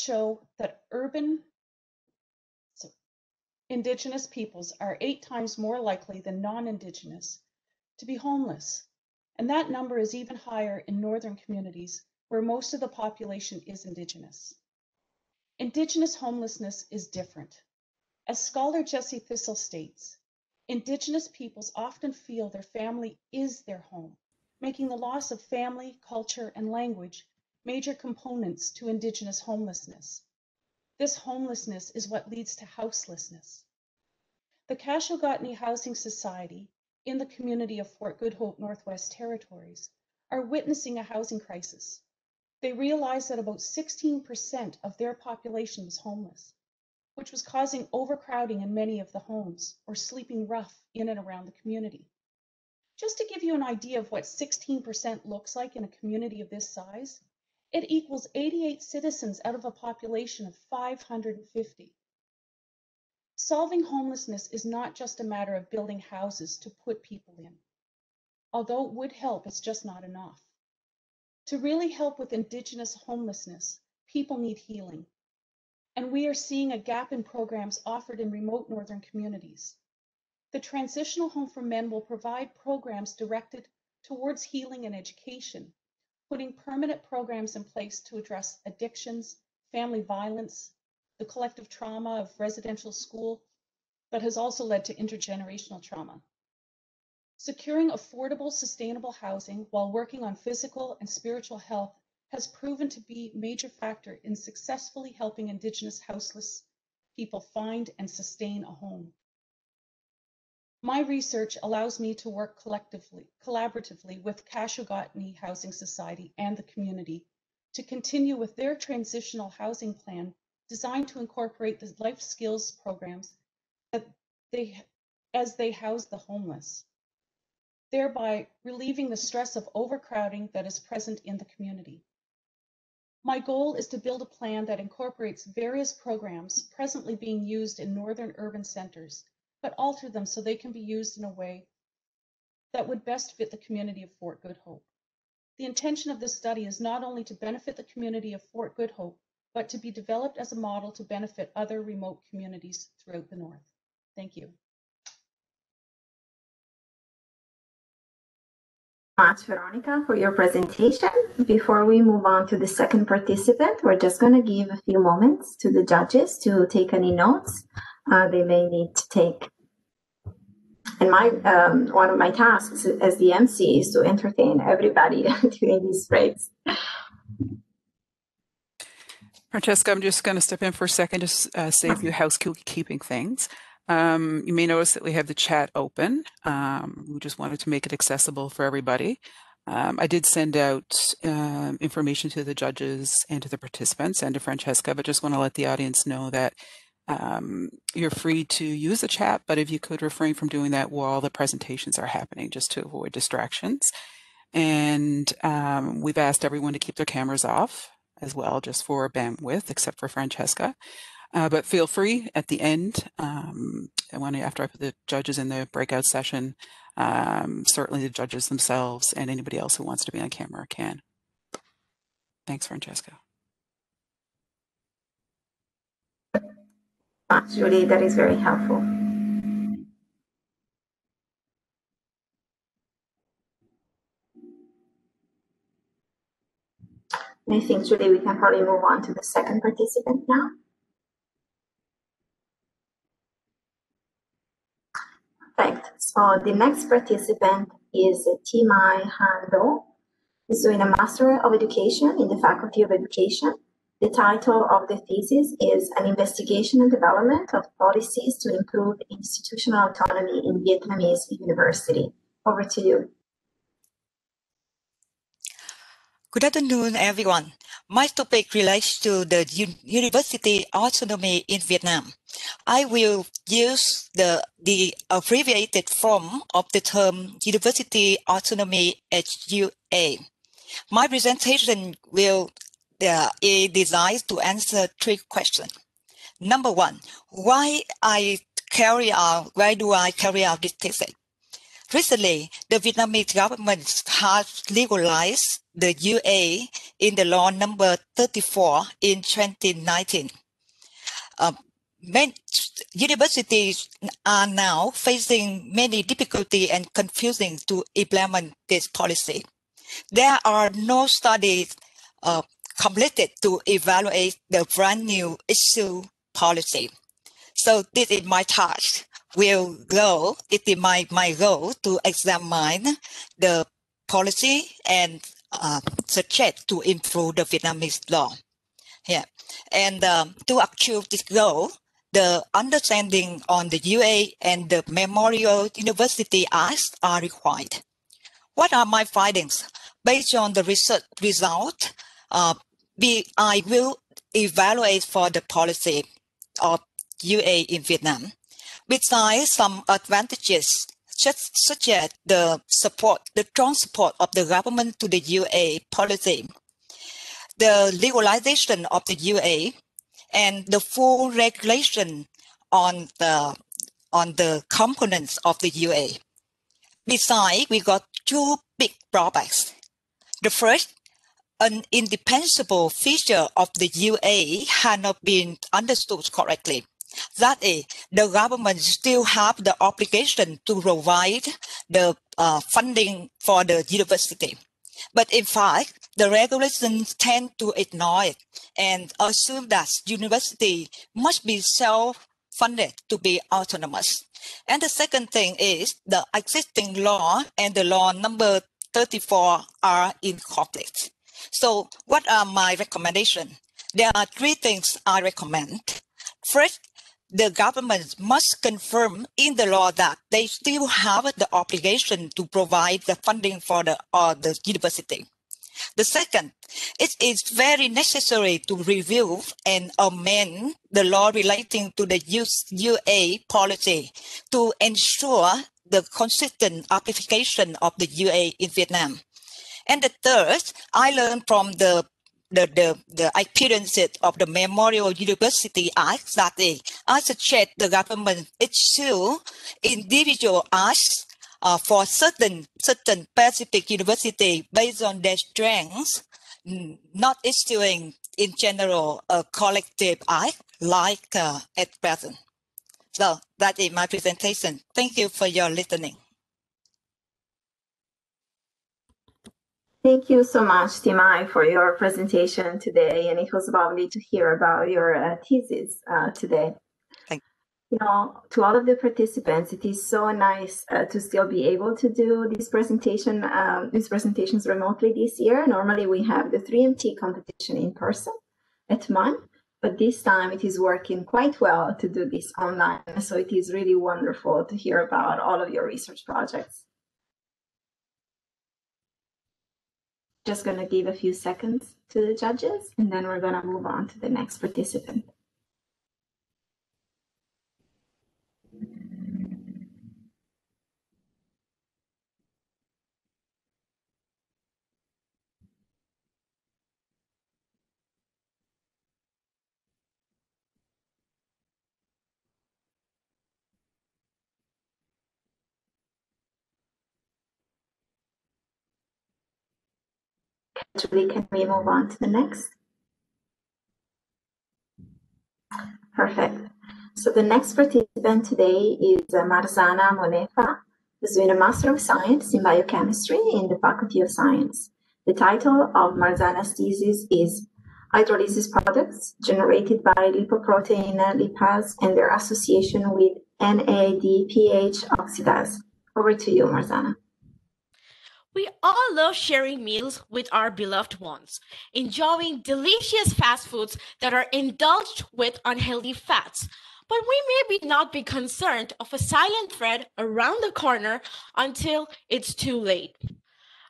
show that urban Indigenous peoples are eight times more likely than non-Indigenous to be homeless. And that number is even higher in northern communities where most of the population is Indigenous. Indigenous homelessness is different. As scholar Jesse Thistle states, Indigenous peoples often feel their family is their home, making the loss of family, culture, and language major components to Indigenous homelessness. This homelessness is what leads to houselessness. The K'asho Got'ine Housing Society in the community of Fort Good Hope Northwest Territories are witnessing a housing crisis. They realize that about 16% of their population was homeless which was causing overcrowding in many of the homes or sleeping rough in and around the community. Just to give you an idea of what 16% looks like in a community of this size, it equals 88 citizens out of a population of 550. Solving homelessness is not just a matter of building houses to put people in. Although it would help, it's just not enough. To really help with Indigenous homelessness, people need healing and we are seeing a gap in programs offered in remote northern communities. The Transitional Home for Men will provide programs directed towards healing and education, putting permanent programs in place to address addictions, family violence, the collective trauma of residential school but has also led to intergenerational trauma. Securing affordable, sustainable housing while working on physical and spiritual health has proven to be a major factor in successfully helping Indigenous houseless people find and sustain a home. My research allows me to work collectively, collaboratively with K'asho Got'ine Housing Society and the community to continue with their transitional housing plan designed to incorporate the life skills programs that they, as they house the homeless, thereby relieving the stress of overcrowding that is present in the community. My goal is to build a plan that incorporates various programs presently being used in northern urban centers, but alter them so they can be used in a way that would best fit the community of Fort Good Hope. The intention of this study is not only to benefit the community of Fort Good Hope, but to be developed as a model to benefit other remote communities throughout the North. Thank you. much, Veronica, for your presentation. Before we move on to the second participant, we're just going to give a few moments to the judges to take any notes uh, they may need to take. And my um, one of my tasks as the MC is to entertain everybody during these breaks. Francesca, I'm just going to step in for a second to uh, save you housekeeping things. Um, you may notice that we have the chat open. Um, we just wanted to make it accessible for everybody. Um, I did send out um, information to the judges and to the participants and to Francesca, but just want to let the audience know that um, you're free to use the chat, but if you could refrain from doing that while the presentations are happening, just to avoid distractions. And um, we've asked everyone to keep their cameras off as well, just for bandwidth, except for Francesca. Uh, but feel free at the end, um, when after I put the judges in the breakout session, um, certainly the judges themselves and anybody else who wants to be on camera can. Thanks, Francesca. Julie, that is very helpful. I think, Julie, we can probably move on to the second participant now. Perfect. So the next participant is Thi Mai Hando. He's doing a Master of Education in the Faculty of Education. The title of the thesis is An Investigation and Development of Policies to Improve Institutional Autonomy in Vietnamese University. Over to you. Good afternoon, everyone. My topic relates to the university autonomy in Vietnam. I will use the, the abbreviated form of the term university autonomy HUA. My presentation will uh, designed to answer three questions. Number one, why I carry out, why do I carry out this thesis? Recently, the Vietnamese government has legalized the UA in the law number 34 in 2019. Uh, many universities are now facing many difficulty and confusing to implement this policy. There are no studies uh, completed to evaluate the brand new issue policy. So this is my task. Will go, it is my, my goal to examine the policy and uh, suggest to improve the Vietnamese law. Yeah. And um, to achieve this goal, the understanding on the UA and the Memorial University Acts are required. What are my findings? Based on the research result, uh, we, I will evaluate for the policy of UA in Vietnam. Besides some advantages, such, such as the support, the strong support of the government to the UA policy, the legalization of the UA, and the full regulation on the on the components of the UA. Besides, we got two big drawbacks. The first, an indispensable feature of the UA had not been understood correctly. That is, the government still have the obligation to provide the uh, funding for the university. But in fact, the regulations tend to ignore it and assume that university must be self-funded to be autonomous. And the second thing is the existing law and the law number 34 are in conflict. So what are my recommendations? There are three things I recommend. First, the government must confirm in the law that they still have the obligation to provide the funding for the, uh, the university. The second, it is very necessary to review and amend the law relating to the UA policy to ensure the consistent application of the UA in Vietnam. And the third, I learned from the the, the, the experiences of the Memorial University Act that is, I suggest the government issue individual acts uh, for certain certain Pacific university based on their strengths, not issuing in general a collective act like uh, at present. So that is my presentation. Thank you for your listening. Thank you so much, Thi Mai, for your presentation today, and it was lovely to hear about your uh, thesis uh, today. Thank you know, to all of the participants, it is so nice uh, to still be able to do this presentation, um, these presentations remotely this year. Normally, we have the 3MT competition in person at MUN, but this time it is working quite well to do this online. So it is really wonderful to hear about all of your research projects. Just going to give a few seconds to the judges and then we're going to move on to the next participant. Julie, can we move on to the next? Perfect. So the next participant today is uh, Marzana Monefa, who's doing a Master of Science in Biochemistry in the Faculty of Science. The title of Marzana's thesis is Hydrolysis Products Generated by Lipoprotein lipase and Their Association with NADPH Oxidase. Over to you, Marzana. We all love sharing meals with our beloved ones, enjoying delicious fast foods that are indulged with unhealthy fats. But we may be not be concerned of a silent threat around the corner until it's too late.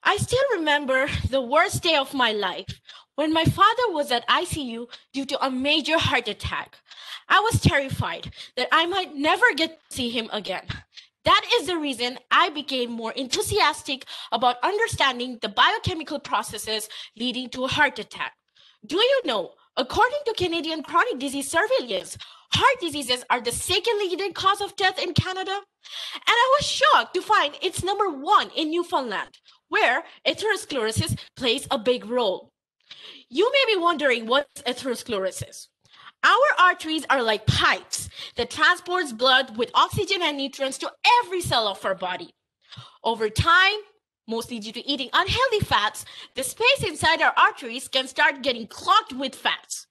I still remember the worst day of my life when my father was at ICU due to a major heart attack. I was terrified that I might never get to see him again. That is the reason I became more enthusiastic about understanding the biochemical processes leading to a heart attack. Do you know, according to Canadian Chronic Disease Surveillance, heart diseases are the second leading cause of death in Canada. And I was shocked to find it's number one in Newfoundland, where atherosclerosis plays a big role. You may be wondering what's atherosclerosis. Our arteries are like pipes that transports blood with oxygen and nutrients to every cell of our body. Over time, mostly due to eating unhealthy fats, the space inside our arteries can start getting clogged with fats.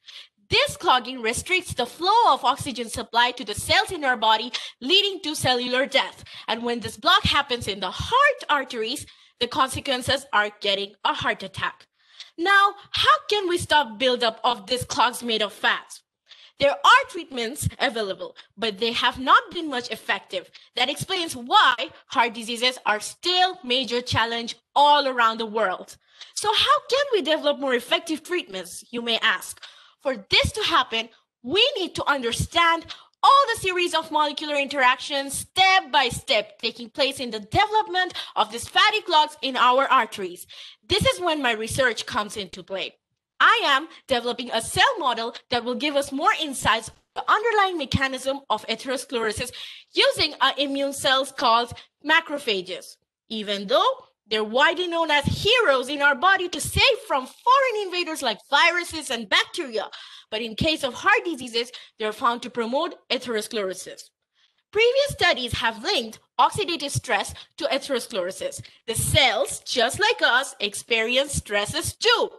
This clogging restricts the flow of oxygen supply to the cells in our body, leading to cellular death. And when this block happens in the heart arteries, the consequences are getting a heart attack. Now, how can we stop buildup of these clogs made of fats? There are treatments available, but they have not been much effective. That explains why heart diseases are still major challenge all around the world. So how can we develop more effective treatments, you may ask? For this to happen, we need to understand all the series of molecular interactions step by step taking place in the development of these fatty clogs in our arteries. This is when my research comes into play. I am developing a cell model that will give us more insights the underlying mechanism of atherosclerosis using our immune cells called macrophages. Even though they're widely known as heroes in our body to save from foreign invaders like viruses and bacteria. But in case of heart diseases, they're found to promote atherosclerosis. Previous studies have linked oxidative stress to atherosclerosis. The cells, just like us, experience stresses too.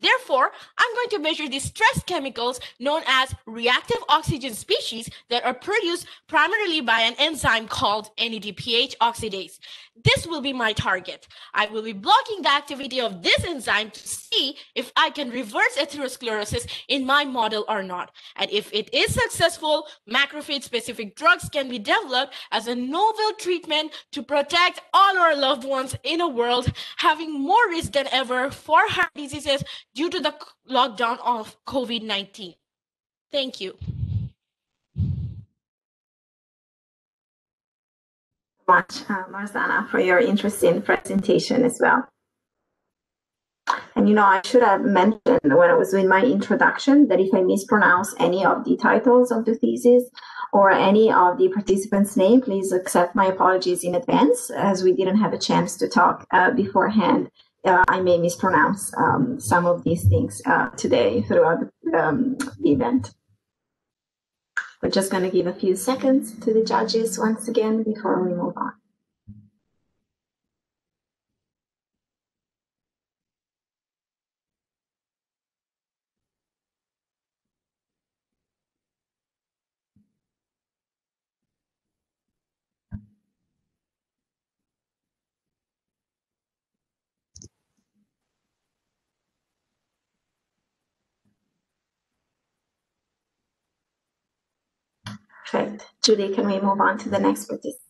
Therefore, I'm going to measure these stress chemicals known as reactive oxygen species that are produced primarily by an enzyme called NADPH oxidase. This will be my target. I will be blocking the activity of this enzyme to see if I can reverse atherosclerosis in my model or not. And if it is successful, macrophage specific drugs can be developed as a novel treatment to protect all our loved ones in a world having more risk than ever for heart diseases due to the lockdown of COVID 19. Thank you. much, uh, Marzana, for your interesting presentation as well. And you know, I should have mentioned when I was doing my introduction that if I mispronounce any of the titles of the thesis or any of the participants' name, please accept my apologies in advance, as we didn't have a chance to talk uh, beforehand. Uh, I may mispronounce um, some of these things uh, today throughout um, the event. We're just going to give a few seconds to the judges once again before we move on. Perfect. Judy, can we move on to the next participant?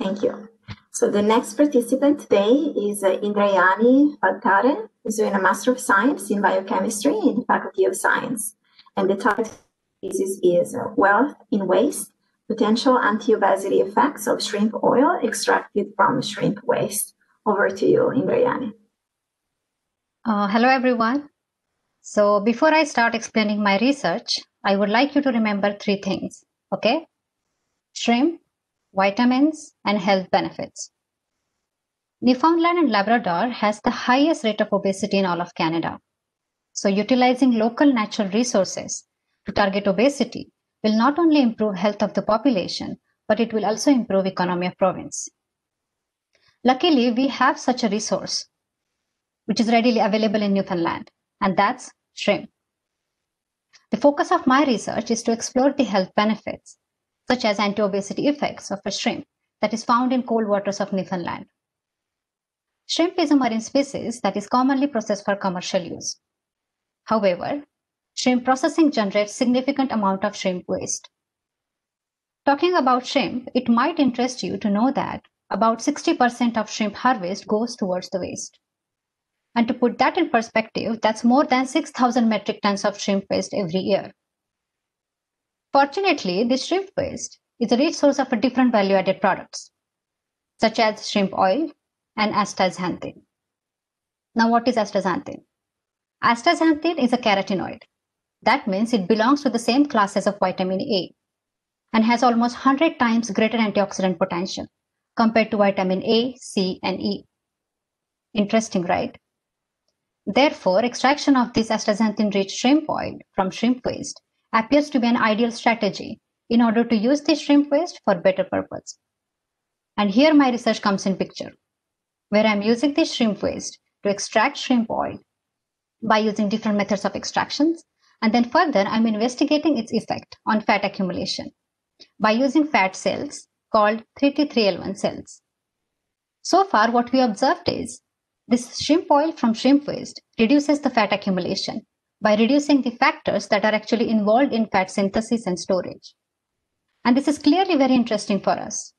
Thank you. So the next participant today is uh, Indrayani Phadtare, who's doing a Master of Science in Biochemistry in the Faculty of Science. And the title is, is uh, Wealth in Waste, Potential Anti-Obesity Effects of Shrimp Oil Extracted from Shrimp Waste. Over to you, Indrayani. Uh, hello, everyone. So before I start explaining my research, I would like you to remember three things, okay? Shrimp, vitamins, and health benefits. Newfoundland and Labrador has the highest rate of obesity in all of Canada. So utilizing local natural resources to target obesity will not only improve health of the population, but it will also improve economy of province. Luckily, we have such a resource, which is readily available in Newfoundland and that's shrimp. The focus of my research is to explore the health benefits, such as anti-obesity effects of a shrimp that is found in cold waters of Newfoundland. Shrimp is a marine species that is commonly processed for commercial use. However, shrimp processing generates significant amount of shrimp waste. Talking about shrimp, it might interest you to know that about 60% of shrimp harvest goes towards the waste. And to put that in perspective, that's more than 6,000 metric tons of shrimp waste every year. Fortunately, this shrimp waste is a rich source of different value added products, such as shrimp oil and astaxanthin. Now, what is astaxanthin? Astaxanthin is a carotenoid. That means it belongs to the same class as of vitamin A and has almost 100 times greater antioxidant potential compared to vitamin A, C, and E. Interesting, right? Therefore, extraction of this astaxanthin-rich shrimp oil from shrimp waste appears to be an ideal strategy in order to use this shrimp waste for better purpose. And here my research comes in picture, where I'm using this shrimp waste to extract shrimp oil by using different methods of extractions. And then further, I'm investigating its effect on fat accumulation by using fat cells called 3T3L1 cells. So far, what we observed is this shrimp oil from shrimp waste reduces the fat accumulation by reducing the factors that are actually involved in fat synthesis and storage. And this is clearly very interesting for us.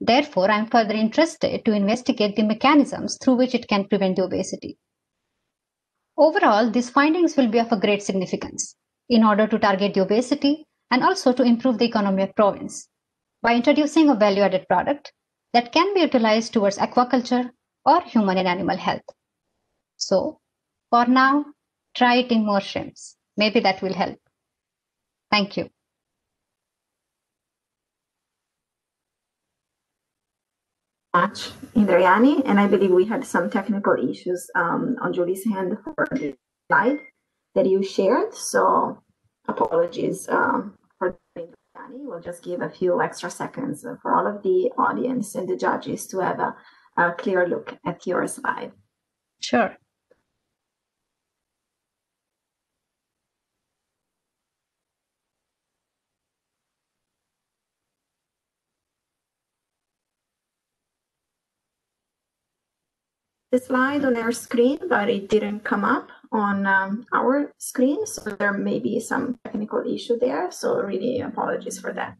Therefore, I'm further interested to investigate the mechanisms through which it can prevent the obesity. Overall, these findings will be of a great significance in order to target the obesity and also to improve the economy of province by introducing a value-added product that can be utilized towards aquaculture or human and animal health. So, for now, try eating more shrimps. Maybe that will help. Thank you. much, Indrayani, and I believe we had some technical issues um, on Julie's hand for the slide that you shared. So apologies um, for Indrayani. We'll just give a few extra seconds for all of the audience and the judges to have a, a clear look at your slide. Sure. the slide on our screen, but it didn't come up on um, our screen. So there may be some technical issue there. So really apologies for that.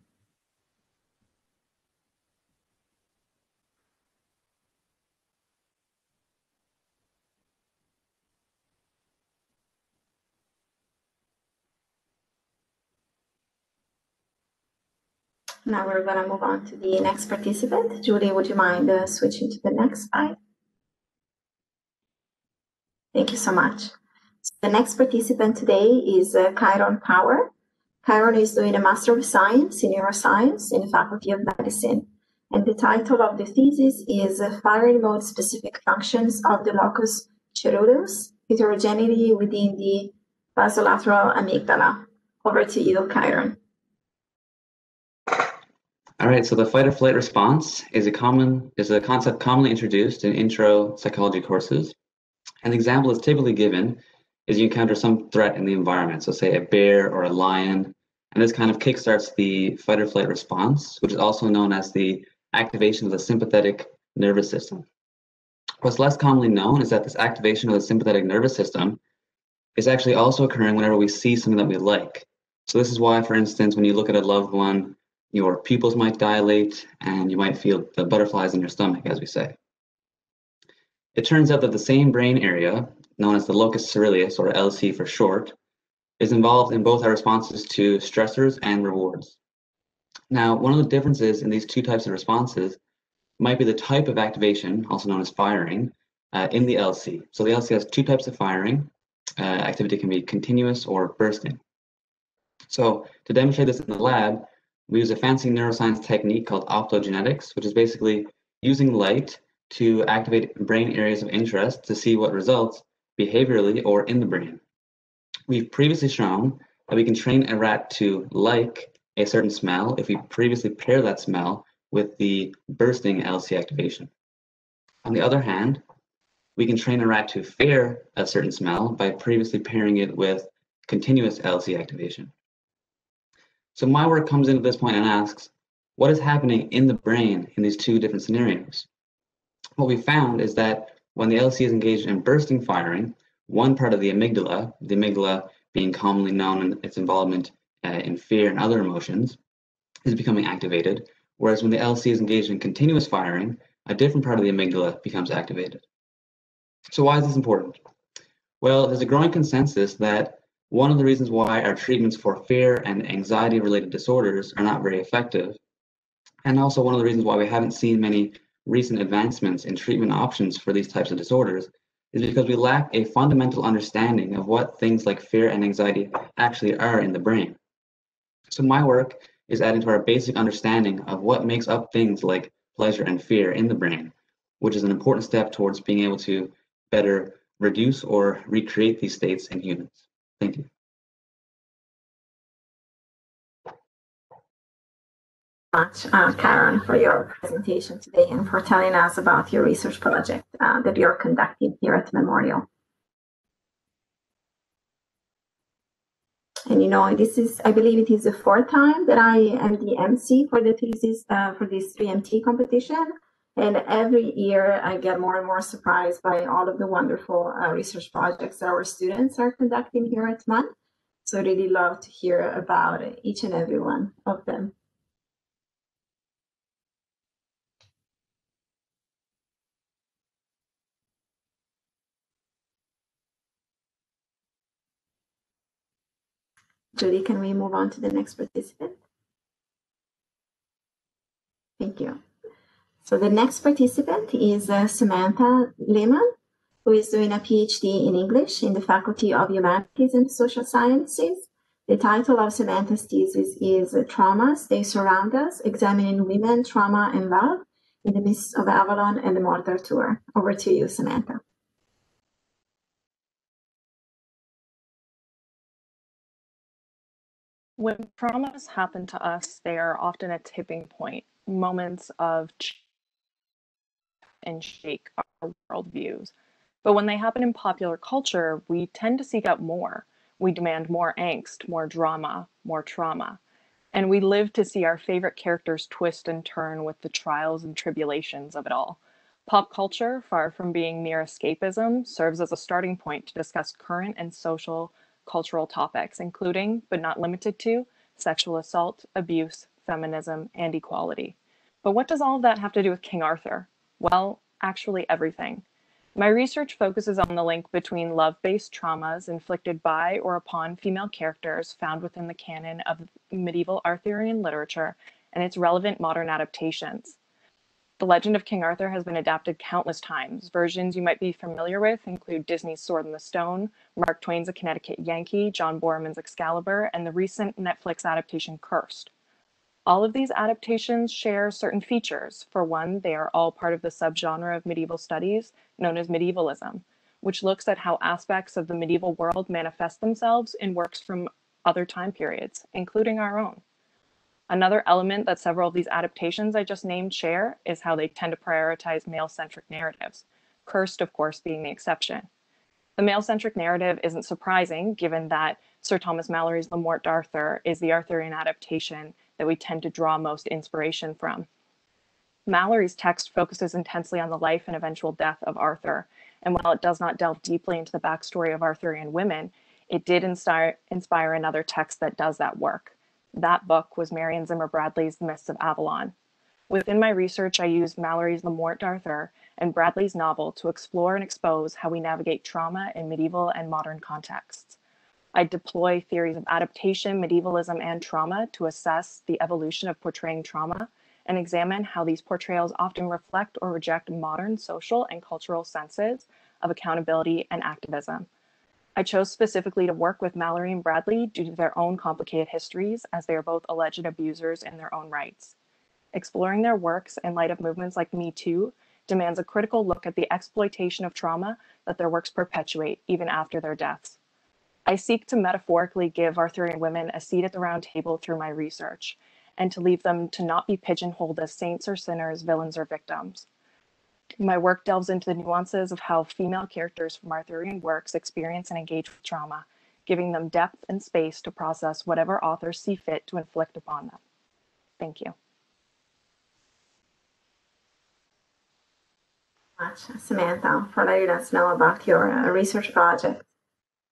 Now we're going to move on to the next participant. Julie, would you mind uh, switching to the next slide? Thank you so much. So the next participant today is uh, Kyron Power. Kyron is doing a Master of Science in Neuroscience in the Faculty of Medicine. And the title of the thesis is uh, Firing Mode Specific Functions of the Locus Coeruleus, Heterogeneity within the Basolateral Amygdala. Over to you, Kyron. All right, so the fight or flight response is a common is a concept commonly introduced in intro psychology courses. An example that's typically given is you encounter some threat in the environment, so say a bear or a lion, and this kind of kickstarts the fight or flight response, which is also known as the activation of the sympathetic nervous system. What's less commonly known is that this activation of the sympathetic nervous system is actually also occurring whenever we see something that we like. So this is why, for instance, when you look at a loved one, your pupils might dilate and you might feel the butterflies in your stomach, as we say. It turns out that the same brain area, known as the locus coeruleus, or LC for short, is involved in both our responses to stressors and rewards. Now, one of the differences in these two types of responses might be the type of activation, also known as firing, uh, in the LC. So the LC has two types of firing. Uh, activity can be continuous or bursting. So to demonstrate this in the lab, we use a fancy neuroscience technique called optogenetics, which is basically using light to activate brain areas of interest to see what results behaviorally or in the brain. We've previously shown that we can train a rat to like a certain smell if we previously pair that smell with the bursting LC activation. On the other hand, we can train a rat to fear a certain smell by previously pairing it with continuous LC activation. So my work comes in at this point and asks, what is happening in the brain in these two different scenarios? what we found is that when the LC is engaged in bursting firing, one part of the amygdala, the amygdala being commonly known in its involvement uh, in fear and other emotions, is becoming activated, whereas when the LC is engaged in continuous firing, a different part of the amygdala becomes activated. So why is this important? Well, there's a growing consensus that one of the reasons why our treatments for fear and anxiety related disorders are not very effective, and also one of the reasons why we haven't seen many recent advancements in treatment options for these types of disorders is because we lack a fundamental understanding of what things like fear and anxiety actually are in the brain. So my work is adding to our basic understanding of what makes up things like pleasure and fear in the brain, which is an important step towards being able to better reduce or recreate these states in humans. Thank you. much, uh, Karen, for your presentation today and for telling us about your research project uh, that you're conducting here at Memorial. And you know, this is, I believe it is the fourth time that I am the MC for the thesis, uh, for this 3MT competition. And every year I get more and more surprised by all of the wonderful uh, research projects that our students are conducting here at MUN. So really love to hear about each and every one of them. Judy, can we move on to the next participant? Thank you. So the next participant is uh, Samantha Lehman, who is doing a PhD in English in the Faculty of Humanities and Social Sciences. The title of Samantha's thesis is Traumas, They Surround Us, Examining Women, Trauma, and Love in the Mists of Avalon and the Morte d'Arthur. Over to you, Samantha. When traumas happen to us, they are often a tipping point, moments of and shake our worldviews. But when they happen in popular culture, we tend to seek out more. We demand more angst, more drama, more trauma. And we live to see our favorite characters twist and turn with the trials and tribulations of it all. Pop culture, far from being mere escapism, serves as a starting point to discuss current and social cultural topics, including, but not limited to, sexual assault, abuse, feminism, and equality. But what does all of that have to do with King Arthur? Well, actually everything. My research focuses on the link between love based traumas inflicted by or upon female characters found within the canon of medieval Arthurian literature and its relevant modern adaptations. The legend of King Arthur has been adapted countless times. Versions you might be familiar with include Disney's Sword in the Stone, Mark Twain's A Connecticut Yankee, John Boorman's Excalibur, and the recent Netflix adaptation Cursed. All of these adaptations share certain features. For one, they are all part of the subgenre of medieval studies known as medievalism, which looks at how aspects of the medieval world manifest themselves in works from other time periods, including our own. Another element that several of these adaptations I just named share is how they tend to prioritize male centric narratives, Cursed, of course, being the exception. The male centric narrative isn't surprising given that Sir Thomas Malory's Le Morte d'Arthur is the Arthurian adaptation that we tend to draw most inspiration from. Malory's text focuses intensely on the life and eventual death of Arthur, and while it does not delve deeply into the backstory of Arthurian women, it did inspire, inspire another text that does that work. That book was Marion Zimmer Bradley's The Mists of Avalon. Within my research, I used Malory's Le Morte d'Arthur and Bradley's novel to explore and expose how we navigate trauma in medieval and modern contexts. I deploy theories of adaptation, medievalism, and trauma to assess the evolution of portraying trauma and examine how these portrayals often reflect or reject modern social and cultural senses of accountability and activism. I chose specifically to work with Malory and Bradley due to their own complicated histories, as they are both alleged abusers in their own rights. Exploring their works in light of movements like Me Too demands a critical look at the exploitation of trauma that their works perpetuate even after their deaths. I seek to metaphorically give Arthurian women a seat at the round table through my research, and to leave them to not be pigeonholed as saints or sinners, villains or victims. My work delves into the nuances of how female characters from Arthurian works experience and engage with trauma, giving them depth and space to process whatever authors see fit to inflict upon them. Thank you. Much, Samantha, for letting us know about your uh, research project.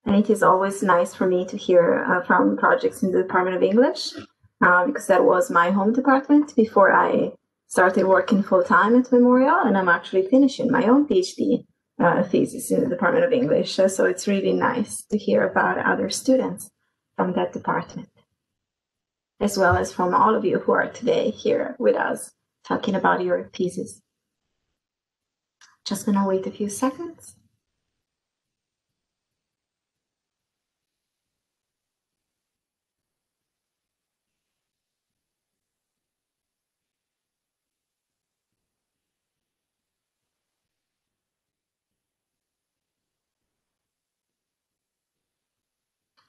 And it is always nice for me to hear uh, from projects in the Department of English, uh, because that was my home department before I started working full time at Memorial, and I'm actually finishing my own PhD uh, thesis in the Department of English. So it's really nice to hear about other students from that department, as well as from all of you who are today here with us talking about your thesis. Just gonna wait a few seconds.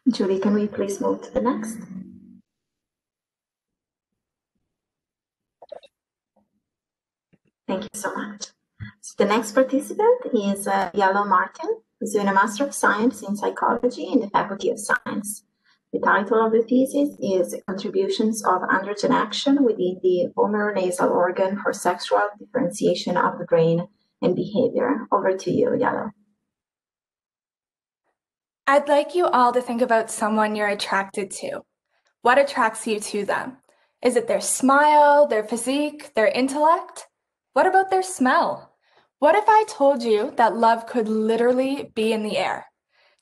Julie, can we please move to the next? Thank you so much. So the next participant is uh, Yellow Martin, who's doing a Master of Science in Psychology in the Faculty of Science. The title of the thesis is Contributions of Androgen Action within the Vomeronasal Organ for Sexual Differentiation of the Brain and Behavior. Over to you, Yellow. I'd like you all to think about someone you're attracted to. What attracts you to them? Is it their smile, their physique, their intellect? What about their smell? What if I told you that love could literally be in the air?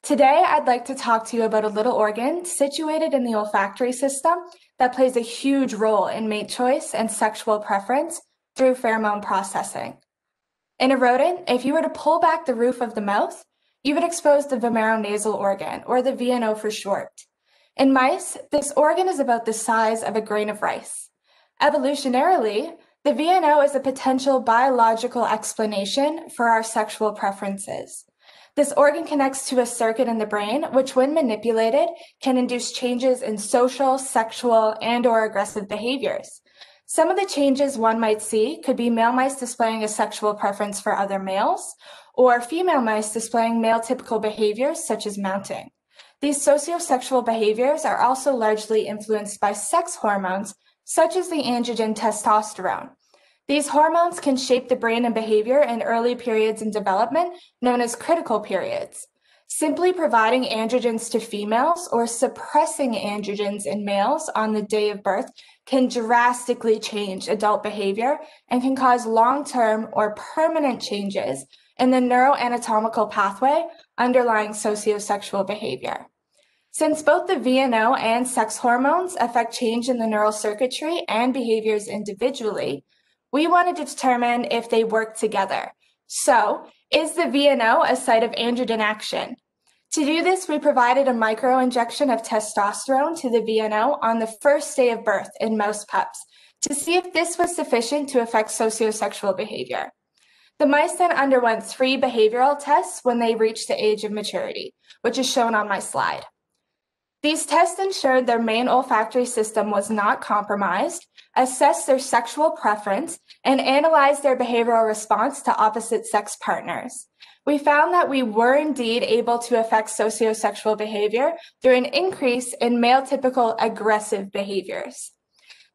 Today, I'd like to talk to you about a little organ situated in the olfactory system that plays a huge role in mate choice and sexual preference through pheromone processing. In a rodent, if you were to pull back the roof of the mouth, you would expose the vomeronasal organ, or the VNO for short. In mice, this organ is about the size of a grain of rice. Evolutionarily, the VNO is a potential biological explanation for our sexual preferences. This organ connects to a circuit in the brain, which when manipulated can induce changes in social, sexual, and or aggressive behaviors. Some of the changes one might see could be male mice displaying a sexual preference for other males, or female mice displaying male typical behaviors such as mounting. These sociosexual behaviors are also largely influenced by sex hormones, such as the androgen testosterone. These hormones can shape the brain and behavior in early periods in development, known as critical periods. Simply providing androgens to females or suppressing androgens in males on the day of birth can drastically change adult behavior and can cause long term or permanent changes in the neuroanatomical pathway underlying sociosexual behavior. Since both the VNO and sex hormones affect change in the neural circuitry and behaviors individually, we wanted to determine if they work together. So, is the VNO a site of androgen action? To do this, we provided a microinjection of testosterone to the VNO on the first day of birth in mouse pups to see if this was sufficient to affect sociosexual behavior. The mice then underwent three behavioral tests when they reached the age of maturity, which is shown on my slide. These tests ensured their main olfactory system was not compromised, assessed their sexual preference, and analyzed their behavioral response to opposite sex partners. We found that we were indeed able to affect sociosexual behavior through an increase in male typical aggressive behaviors.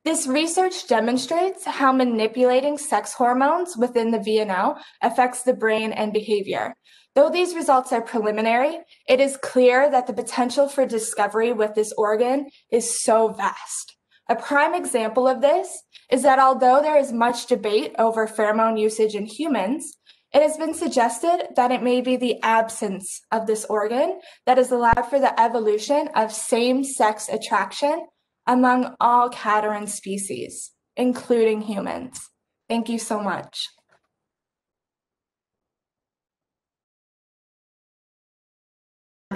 This research demonstrates how manipulating sex hormones within the VNO affects the brain and behavior. Though these results are preliminary, it is clear that the potential for discovery with this organ is so vast. A prime example of this is that although there is much debate over pheromone usage in humans, it has been suggested that it may be the absence of this organ that has allowed for the evolution of same sex attraction among all Catarrhine species, including humans. Thank you so much.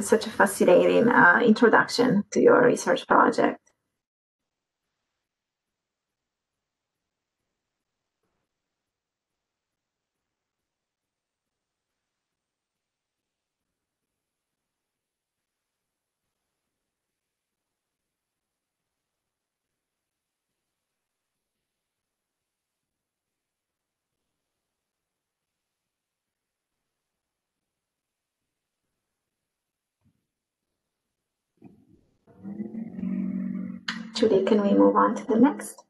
Such a fascinating uh, introduction to your research project. Julie, can we move on to the next?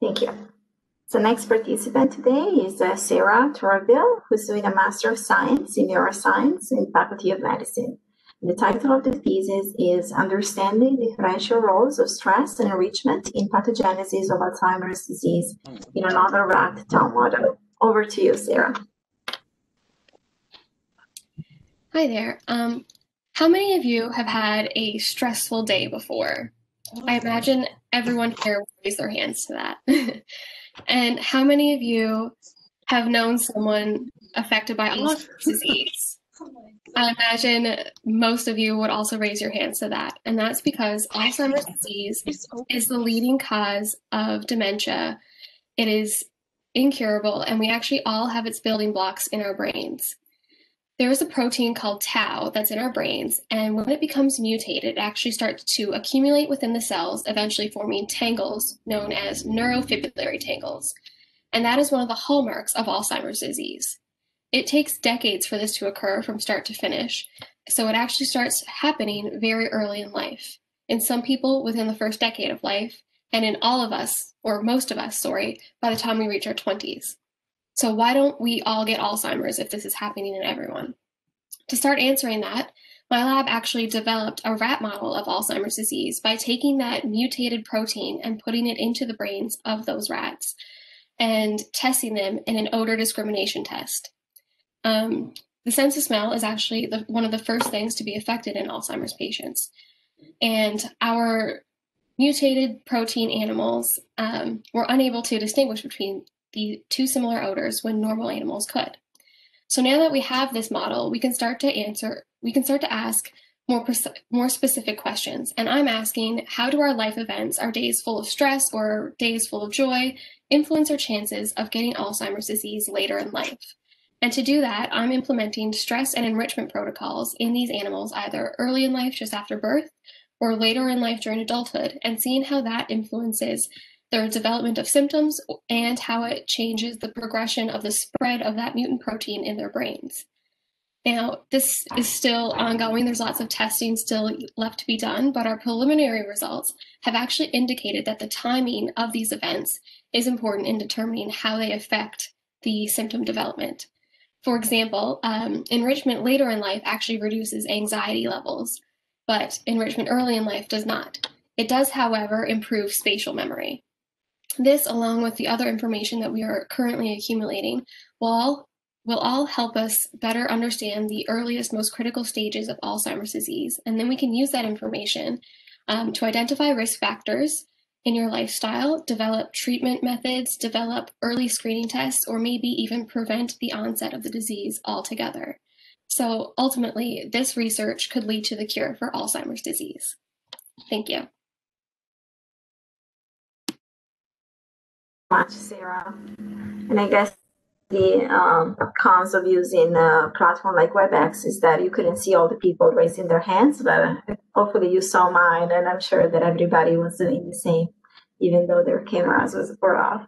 Thank you. So next participant today is uh, Sarah Torraville, who's doing a Master of Science in Neuroscience in Faculty of Medicine. The title of the thesis is Understanding the Differential Roles of Stress and Enrichment in Pathogenesis of Alzheimer's Disease in Another Rat Town Model. Over to you, Sarah. Hi there. Um, how many of you have had a stressful day before? I imagine everyone here will raise their hands to that. and how many of you have known someone affected by Alzheimer's disease? I imagine most of you would also raise your hands to that. And that's because Alzheimer's disease is the leading cause of dementia. It is incurable, and we actually all have its building blocks in our brains. There is a protein called tau that's in our brains, and when it becomes mutated, it actually starts to accumulate within the cells, eventually forming tangles known as neurofibrillary tangles. And that is one of the hallmarks of Alzheimer's disease. It takes decades for this to occur from start to finish, so it actually starts happening very early in life. In some people, within the first decade of life, and in all of us, or most of us, sorry, by the time we reach our 20s. So, why don't we all get Alzheimer's if this is happening in everyone? To start answering that, my lab actually developed a rat model of Alzheimer's disease by taking that mutated protein and putting it into the brains of those rats and testing them in an odor discrimination test. Um, the sense of smell is actually the, one of the first things to be affected in Alzheimer's patients. And our mutated protein animals um, were unable to distinguish between the two similar odors when normal animals could. So now that we have this model, we can start to answer, we can start to ask more, more specific questions. And I'm asking, how do our life events, our days full of stress or days full of joy, influence our chances of getting Alzheimer's disease later in life? And to do that, I'm implementing stress and enrichment protocols in these animals either early in life, just after birth, or later in life during adulthood, and seeing how that influences their development of symptoms and how it changes the progression of the spread of that mutant protein in their brains. Now, this is still ongoing. There's lots of testing still left to be done, but our preliminary results have actually indicated that the timing of these events is important in determining how they affect the symptom development. For example, um, enrichment later in life actually reduces anxiety levels, but enrichment early in life does not. It does, however, improve spatial memory. This, along with the other information that we are currently accumulating, will all, will all help us better understand the earliest, most critical stages of Alzheimer's disease. And then we can use that information um, to identify risk factors in your lifestyle, develop treatment methods, develop early screening tests, or maybe even prevent the onset of the disease altogether. So ultimately, this research could lead to the cure for Alzheimer's disease. Thank you. Much, Sarah. And I guess the um, cons of using a platform like WebEx is that you couldn't see all the people raising their hands, but hopefully you saw mine, and I'm sure that everybody was doing the same, even though their cameras was were off.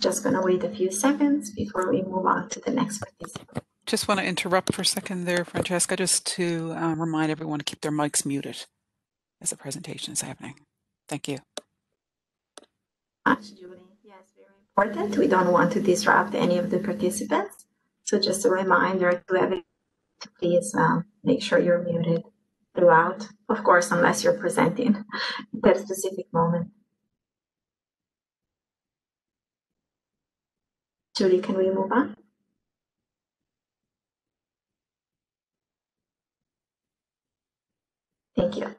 Just gonna wait a few seconds before we move on to the next participant. Just want to interrupt for a second there, Francesca, just to um, remind everyone to keep their mics muted as the presentation is happening. Thank you. Julie. Yes, very important. We don't want to disrupt any of the participants. So just a reminder to everyone please um, make sure you're muted throughout, of course, unless you're presenting at that specific moment. Julie, can we move on? Thank you.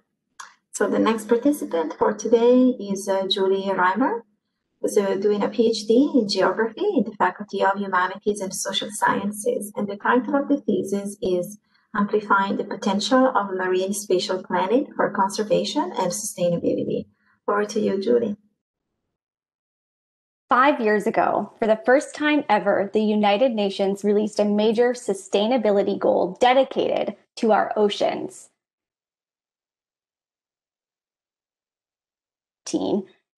So the next participant for today is uh, Julie Reimer, who's uh, doing a PhD in geography in the Faculty of Humanities and Social Sciences. And the title of the thesis is Amplifying the Potential of Marine Spatial Planning for Conservation and Sustainability. Over to you, Julie. Five years ago, for the first time ever, the United Nations released a major sustainability goal dedicated to our oceans.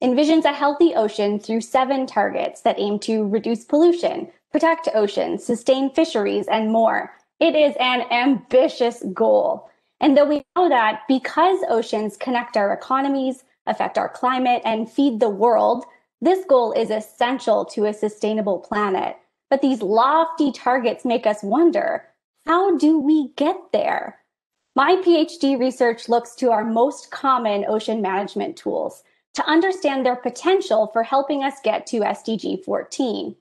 Envisions a healthy ocean through seven targets that aim to reduce pollution, protect oceans, sustain fisheries, and more. It is an ambitious goal. And though we know that because oceans connect our economies, affect our climate, and feed the world, this goal is essential to a sustainable planet. But these lofty targets make us wonder how do we get there? My PhD research looks to our most common ocean management tools, to understand their potential for helping us get to SDG 14.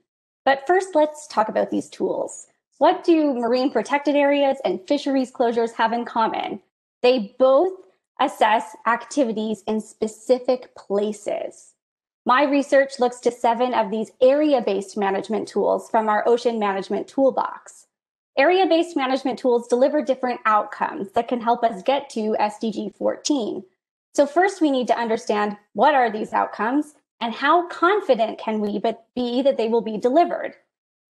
But first, let's talk about these tools. What do marine protected areas and fisheries closures have in common? They both assess activities in specific places. My research looks to seven of these area-based management tools from our ocean management toolbox. Area-based management tools deliver different outcomes that can help us get to SDG 14, so first we need to understand what are these outcomes And how confident can we but be that they will be delivered?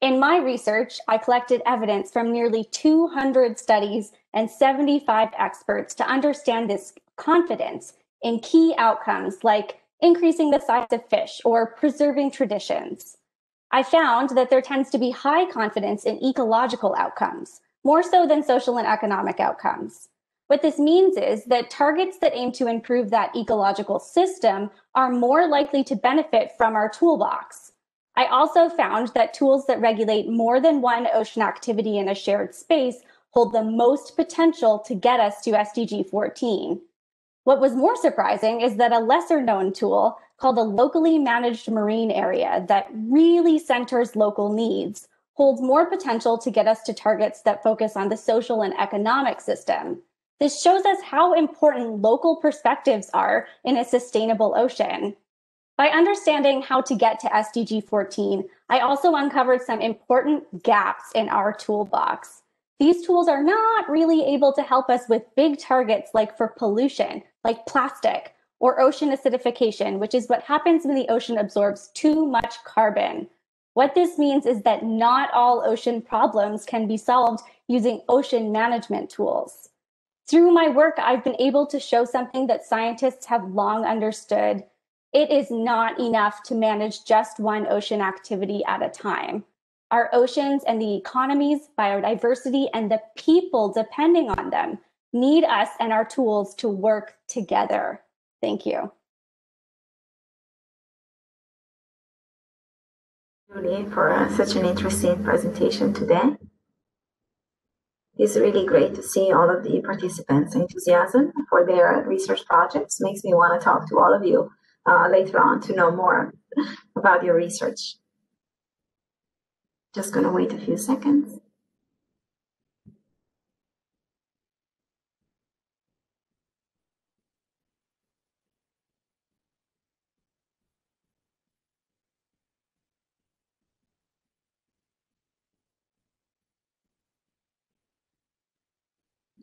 In my research, I collected evidence from nearly 200 studies and 75 experts to understand this confidence in key outcomes like increasing the size of fish or preserving traditions. I found that there tends to be high confidence in ecological outcomes, more so than social and economic outcomes. What this means is that targets that aim to improve that ecological system are more likely to benefit from our toolbox. I also found that tools that regulate more than one ocean activity in a shared space hold the most potential to get us to SDG 14. What was more surprising is that a lesser known tool called a locally managed marine area that really centers local needs holds more potential to get us to targets that focus on the social and economic system. This shows us how important local perspectives are in a sustainable ocean. By understanding how to get to SDG 14, I also uncovered some important gaps in our toolbox. These tools are not really able to help us with big targets like for pollution, like plastic, or ocean acidification, which is what happens when the ocean absorbs too much carbon. What this means is that not all ocean problems can be solved using ocean management tools. Through my work, I've been able to show something that scientists have long understood it is not enough to manage just one ocean activity at a time. Our oceans and the economies, biodiversity, and the people depending on them need us and our tools to work together. Thank you. Julie, for uh, such an interesting presentation today. It's really great to see all of the participants' enthusiasm for their research projects. Makes me want to talk to all of you uh, later on to know more about your research. Just going to wait a few seconds.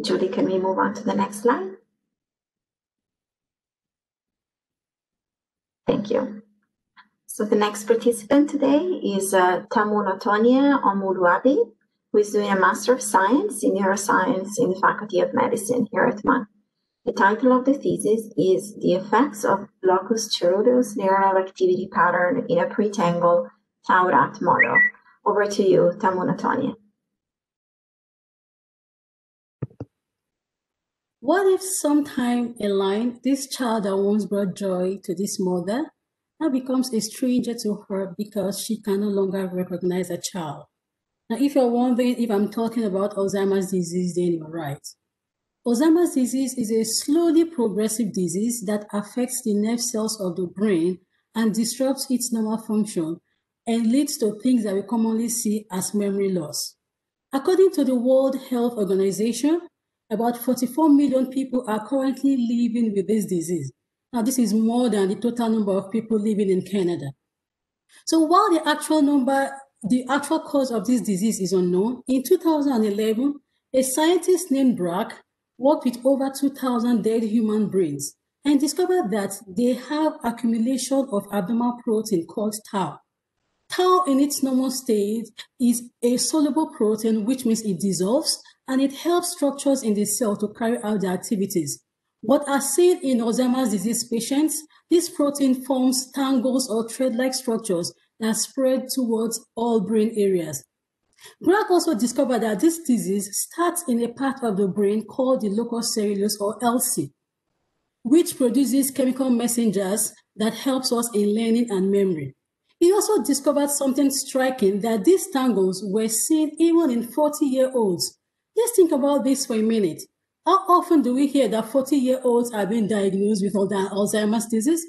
Judy, can we move on to the next slide? Thank you. So the next participant today is uh, Tamunotonye Omoluabi, who is doing a Master of Science in Neuroscience in the Faculty of Medicine here at MUN. The title of the thesis is The Effects of Locus Ceruleus Neural Activity Pattern in a Pretangle Tau rat Model. Over to you, Tamu What if sometime in line, this child that once brought joy to this mother now becomes a stranger to her because she can no longer recognize a child? Now, if you're wondering if I'm talking about Alzheimer's disease, then you're right. Alzheimer's disease is a slowly progressive disease that affects the nerve cells of the brain and disrupts its normal function and leads to things that we commonly see as memory loss. According to the World Health Organization, about 44 million people are currently living with this disease. Now, this is more than the total number of people living in Canada. So while the actual number, the actual cause of this disease is unknown, in 2011, a scientist named Braak worked with over 2,000 dead human brains and discovered that they have accumulation of abnormal protein called tau. Tau in its normal state is a soluble protein, which means it dissolves and it helps structures in the cell to carry out their activities. What are seen in Alzheimer's disease patients, this protein forms tangles or thread-like structures that spread towards all brain areas. Braak also discovered that this disease starts in a part of the brain called the locus ceruleus or LC, which produces chemical messengers that helps us in learning and memory. He also discovered something striking that these tangles were seen even in 40-year-olds Let's think about this for a minute. How often do we hear that 40 year olds are being diagnosed with Alzheimer's disease?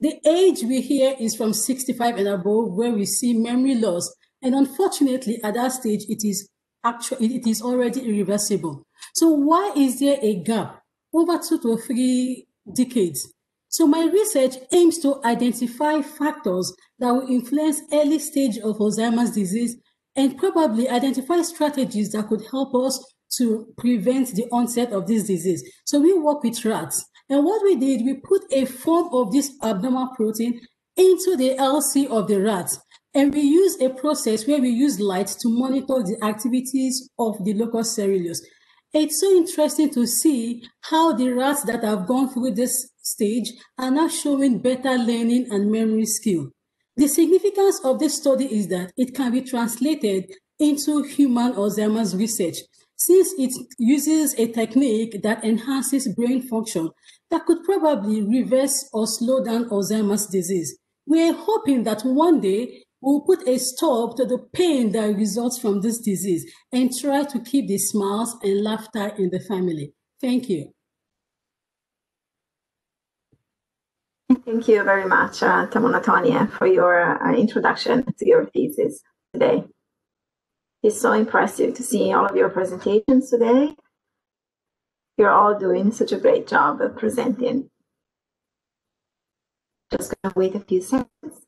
The age we hear is from 65 and above, where we see memory loss. And unfortunately, at that stage, it is actually it is already irreversible. So why is there a gap over two to three decades? So my research aims to identify factors that will influence early stage of Alzheimer's disease and probably identify strategies that could help us to prevent the onset of this disease. So we work with rats. And what we did, we put a form of this abnormal protein into the LC of the rat. And we use a process where we use light to monitor the activities of the locus ceruleus. It's so interesting to see how the rats that have gone through this stage are now showing better learning and memory skill. The significance of this study is that it can be translated into human Alzheimer's research since it uses a technique that enhances brain function that could probably reverse or slow down Alzheimer's disease. We're hoping that one day we'll put a stop to the pain that results from this disease and try to keep the smiles and laughter in the family. Thank you. Thank you very much, uh, Tamunotonye, for your uh, introduction to your thesis today. It's so impressive to see all of your presentations today. You're all doing such a great job of presenting. Just gonna wait a few seconds.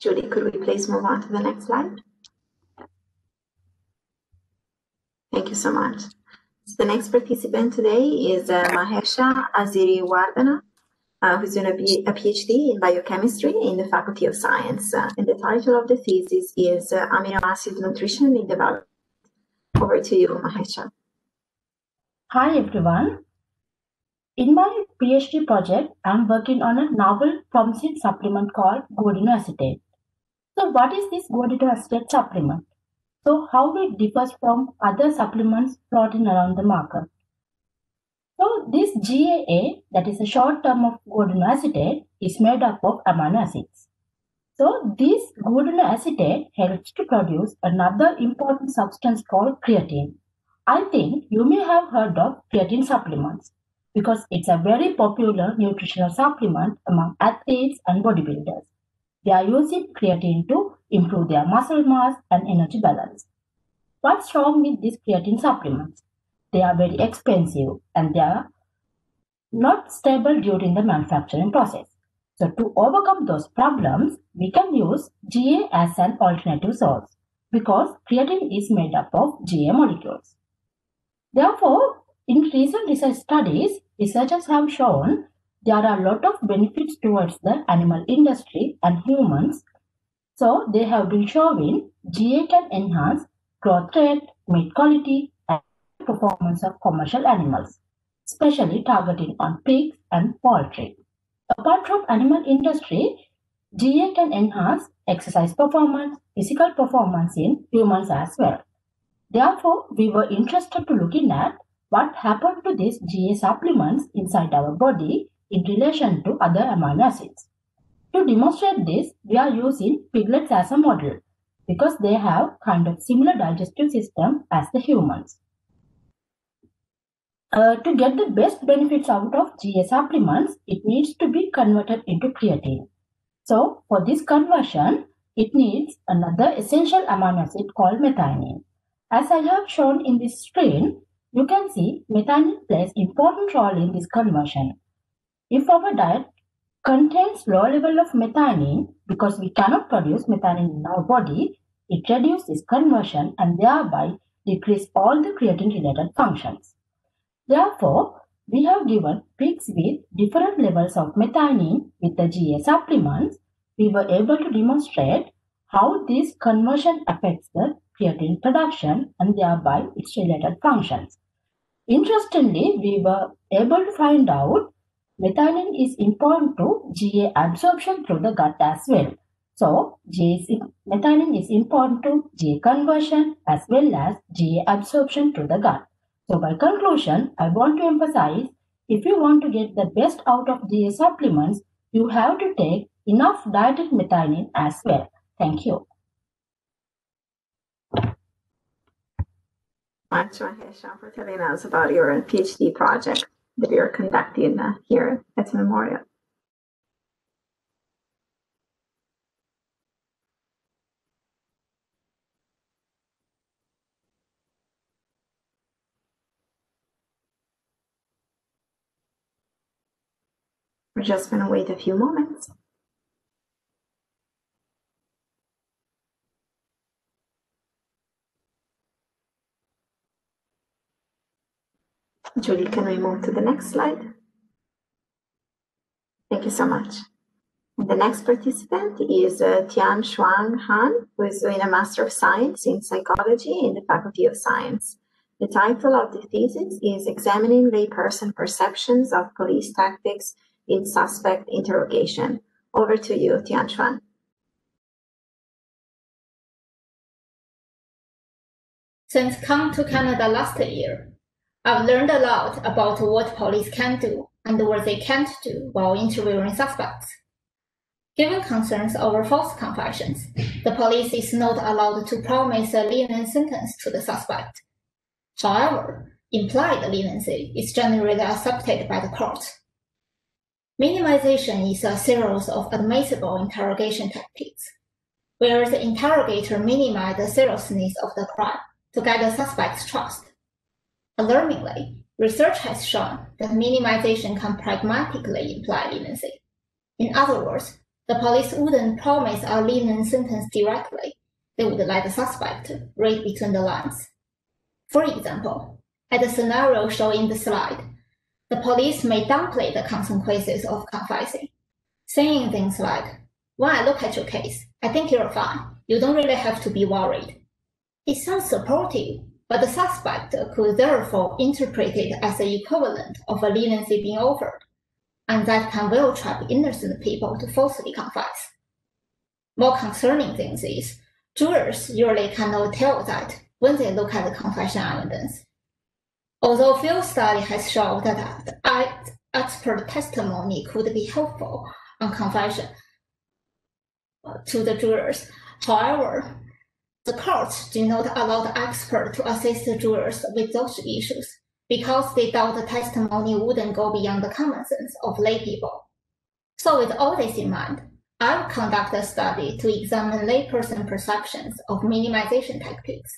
Judy, could we please move on to the next slide? Thank you so much. So the next participant today is uh, Mahesha Asiriwardhana, uh, who's doing a, B- a PhD in biochemistry in the Faculty of Science. Uh, and the title of the thesis is uh, Amino Acid Nutrition in Development. Over to you, Mahesha. Hi everyone. In my PhD project, I'm working on a novel promising supplement called guanidinoacetate. So, what is this guanidinoacetate supplement? So, how it differs from other supplements floating around the market? So, this GAA, that is a short term of guanidinoacetate, is made up of amino acids. So, this guanidinoacetate helps to produce another important substance called creatine. I think you may have heard of creatine supplements because it's a very popular nutritional supplement among athletes and bodybuilders. They are using creatine to improve their muscle mass and energy balance. What's wrong with these creatine supplements? They are very expensive and they are not stable during the manufacturing process. So to overcome those problems, we can use GA as an alternative source because creatine is made up of GA molecules. Therefore, in recent research studies, researchers have shown there are a lot of benefits towards the animal industry and humans. So they have been showing GA can enhance growth rate, meat quality, and performance of commercial animals, especially targeting on pigs and poultry. Apart from animal industry, GA can enhance exercise performance, physical performance in humans as well. Therefore, we were interested to looking at what happened to these GA supplements inside our body in relation to other amino acids. To demonstrate this, we are using piglets as a model because they have kind of similar digestive system as the humans. Uh, to get the best benefits out of GA supplements, it needs to be converted into creatine. So for this conversion, it needs another essential amino acid called methionine. As I have shown in this screen, you can see methionine plays important role in this conversion. If our diet contains low level of methionine, because we cannot produce methionine in our body, it reduces conversion and thereby decrease all the creatine related functions. Therefore, we have given pigs with different levels of methionine with the GA supplements. We were able to demonstrate how this conversion affects the creatine production and thereby its related functions. Interestingly, we were able to find out methionine is important to GA absorption through the gut as well. So, GA is, important to GA conversion as well as GA absorption through the gut. So, by conclusion, I want to emphasize if you want to get the best out of GA supplements, you have to take enough dietary methionine as well. Thank you. much, Mahesha, for telling us about your PhD project that you're conducting uh, here at Memorial. We're just going to wait a few moments. Julie, can we move to the next slide? Thank you so much. The next participant is uh, Tianshuang Han, who is doing a Master of Science in Psychology in the Faculty of Science. The title of the thesis is Examining Layperson Perceptions of Police Tactics in Suspect Interrogation. Over to you, Tianshuang. Since coming to Canada last year, I've learned a lot about what police can do and what they can't do while interviewing suspects. Given concerns over false confessions, the police is not allowed to promise a lenient sentence to the suspect. However, implied leniency is generally accepted by the court. Minimization is a series of admissible interrogation tactics, where the interrogator minimizes the seriousness of the crime to get the suspect's trust. Alarmingly, research has shown that minimization can pragmatically imply leniency. In other words, the police wouldn't promise a lenient sentence directly. They would let the suspect read between the lines. For example, at the scenario shown in the slide, the police may downplay the consequences of confessing, saying things like, When I look at your case, I think you're fine. You don't really have to be worried. It sounds supportive, but the suspect could therefore interpret it as the equivalent of a leniency being offered, and that can well trap innocent people to falsely confess. More concerning thing is, jurors usually cannot tell that when they look at the confession evidence. Although field study has shown that expert testimony could be helpful on confession to the jurors, however, the courts do not allow the expert to assist the jurors with those issues because they doubt the testimony wouldn't go beyond the common sense of lay people. So with all this in mind, I will conduct a study to examine layperson perceptions of minimization tactics.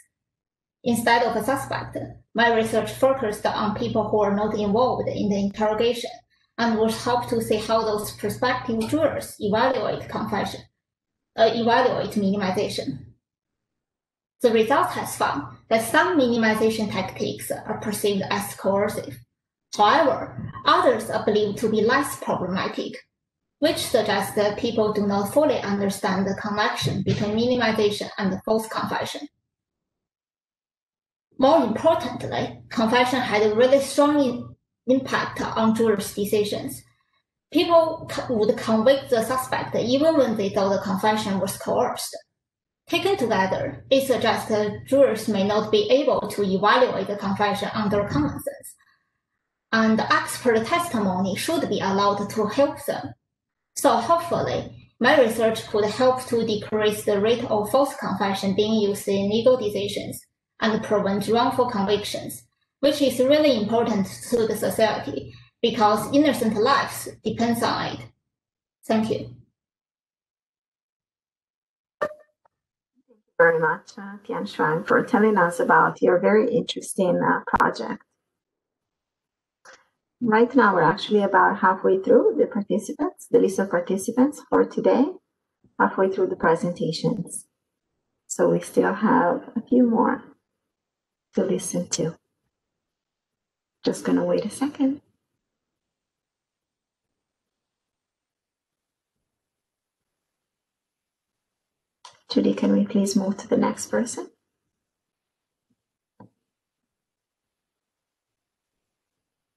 Instead of a suspect, my research focused on people who are not involved in the interrogation and would help to see how those prospective jurors evaluate confession, uh, evaluate minimization. The result has found that some minimization tactics are perceived as coercive. However, others are believed to be less problematic, which suggests that people do not fully understand the connection between minimization and false confession. More importantly, confession had a really strong impact on jurors' decisions. People would convict the suspect even when they thought the confession was coerced. Taken together, it suggests that jurors may not be able to evaluate the confession under common sense, and expert testimony should be allowed to help them. So hopefully, my research could help to decrease the rate of false confession being used in legal decisions and prevent wrongful convictions, which is really important to the society because innocent lives depends on it. Thank you. Very much, uh, Tianshuang, for telling us about your very interesting uh, project. Right now, we're actually about halfway through the participants, the list of participants for today, halfway through the presentations. So we still have a few more to listen to. Just gonna wait a second. Judy, can we please move to the next person?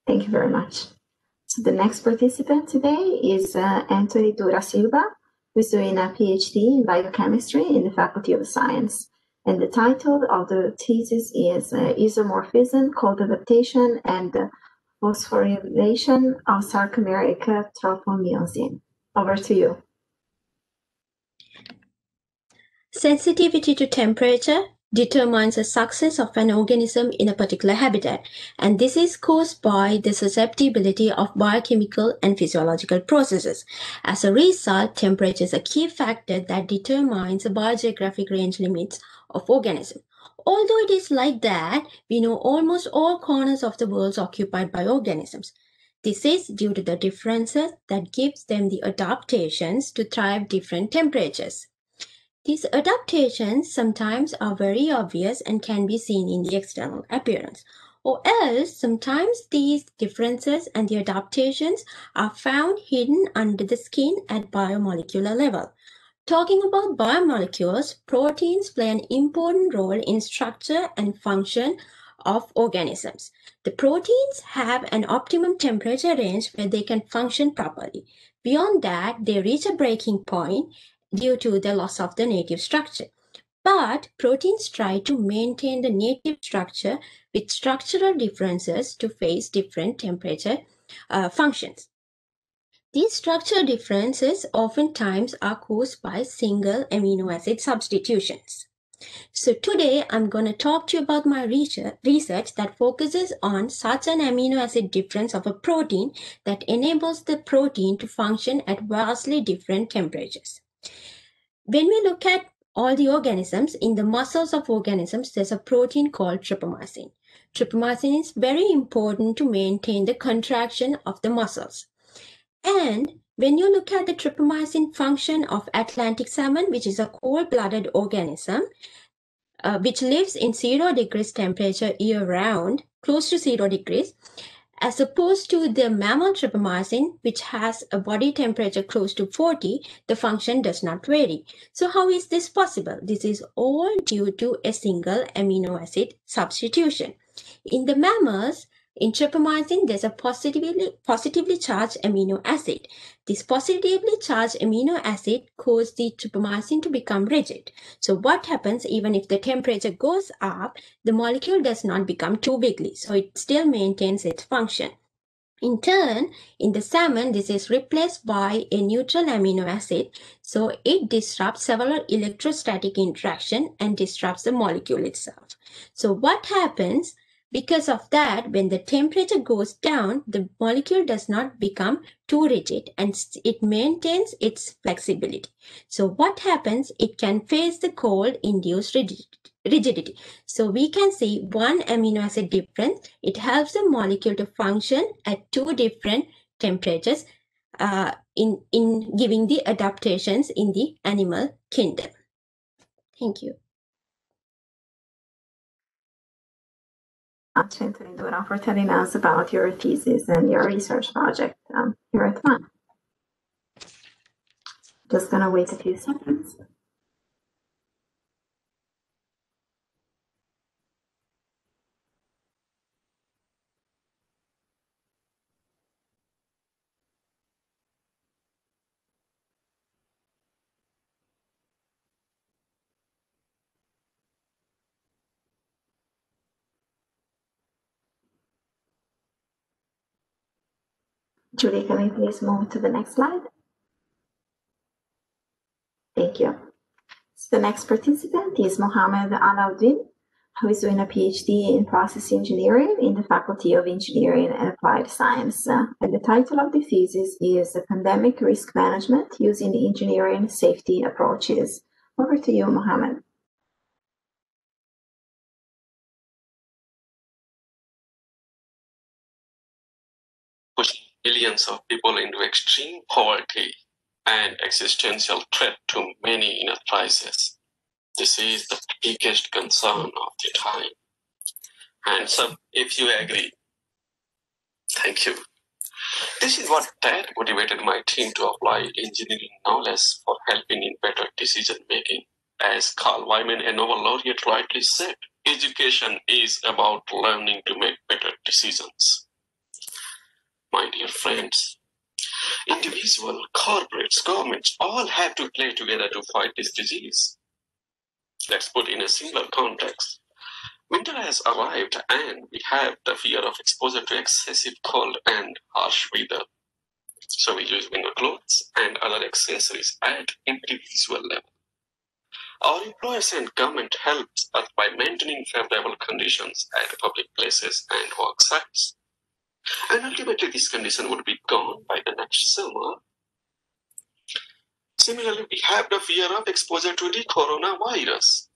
Thank you very much. So the next participant today is uh, Anthony Dura Silva, who's doing a PhD in biochemistry in the Faculty of Science. And the title of the thesis is uh, Isomorphism, Cold Adaptation, and Phosphorylation of Sarcomeric Tropomyosin. Over to you. Sensitivity to temperature determines the success of an organism in a particular habitat, and this is caused by the susceptibility of biochemical and physiological processes. As a result, temperature is a key factor that determines the biogeographic range limits of organisms. Although it is like that, we know almost all corners of the world occupied by organisms. This is due to the differences that gives them the adaptations to thrive different temperatures. These adaptations sometimes are very obvious and can be seen in the external appearance. Or else, sometimes these differences and the adaptations are found hidden under the skin at biomolecular level. Talking about biomolecules, proteins play an important role in structure and function of organisms. The proteins have an optimum temperature range where they can function properly. Beyond that, they reach a breaking point due to the loss of the native structure. But proteins try to maintain the native structure with structural differences to face different temperature uh, functions. These structural differences oftentimes are caused by single amino acid substitutions. So today I'm going to talk to you about my research that focuses on such an amino acid difference of a protein that enables the protein to function at vastly different temperatures. When we look at all the organisms, in the muscles of organisms, there's a protein called tropomyosin. Tropomyosin is very important to maintain the contraction of the muscles. And when you look at the tropomyosin function of Atlantic salmon, which is a cold-blooded organism, uh, which lives in zero degrees temperature year-round, close to zero degrees, as opposed to the mammal tropomyosin, which has a body temperature close to 40, the function does not vary. So how is this possible? This is all due to a single amino acid substitution. In the mammals, in tropomyosin, there's a positively, positively charged amino acid. This positively charged amino acid causes the tropomyosin to become rigid. So what happens even if the temperature goes up, the molecule does not become too wiggly. So it still maintains its function. In turn, in the salmon, this is replaced by a neutral amino acid. So it disrupts several electrostatic interaction and disrupts the molecule itself. So what happens because of that, when the temperature goes down, the molecule does not become too rigid and it maintains its flexibility. So what happens? It can face the cold induced rigidity. So we can see one amino acid difference. It helps the molecule to function at two different temperatures uh, in, in giving the adaptations in the animal kingdom. Thank you. Dora, for telling us about your thesis and your research project um, here at MUN. Just gonna wait a few seconds. Julie, can we please move to the next slide? Thank you. So the next participant is Mohammed Alauddin, who is doing a PhD in process engineering in the Faculty of Engineering and Applied Science. And the title of the thesis is Pandemic Risk Management Using Engineering Safety Approaches. Over to you, Mohammed. Millions of people into extreme poverty and existential threat to many enterprises. This is the biggest concern of the time. And so, if you agree, thank you. This is what that motivated my team to apply engineering knowledge for helping in better decision making. As Carl Wieman, a Nobel laureate, rightly said, education is about learning to make better decisions my dear friends. Individual, corporates, governments all have to play together to fight this disease. Let's put in a similar context. Winter has arrived and we have the fear of exposure to excessive cold and harsh weather. So we use winter clothes and other accessories at individual level. Our employers and government helps us by maintaining favorable conditions at public places and work sites. And ultimately, this condition would be gone by the next summer. Similarly, we have the fear of exposure to the coronavirus.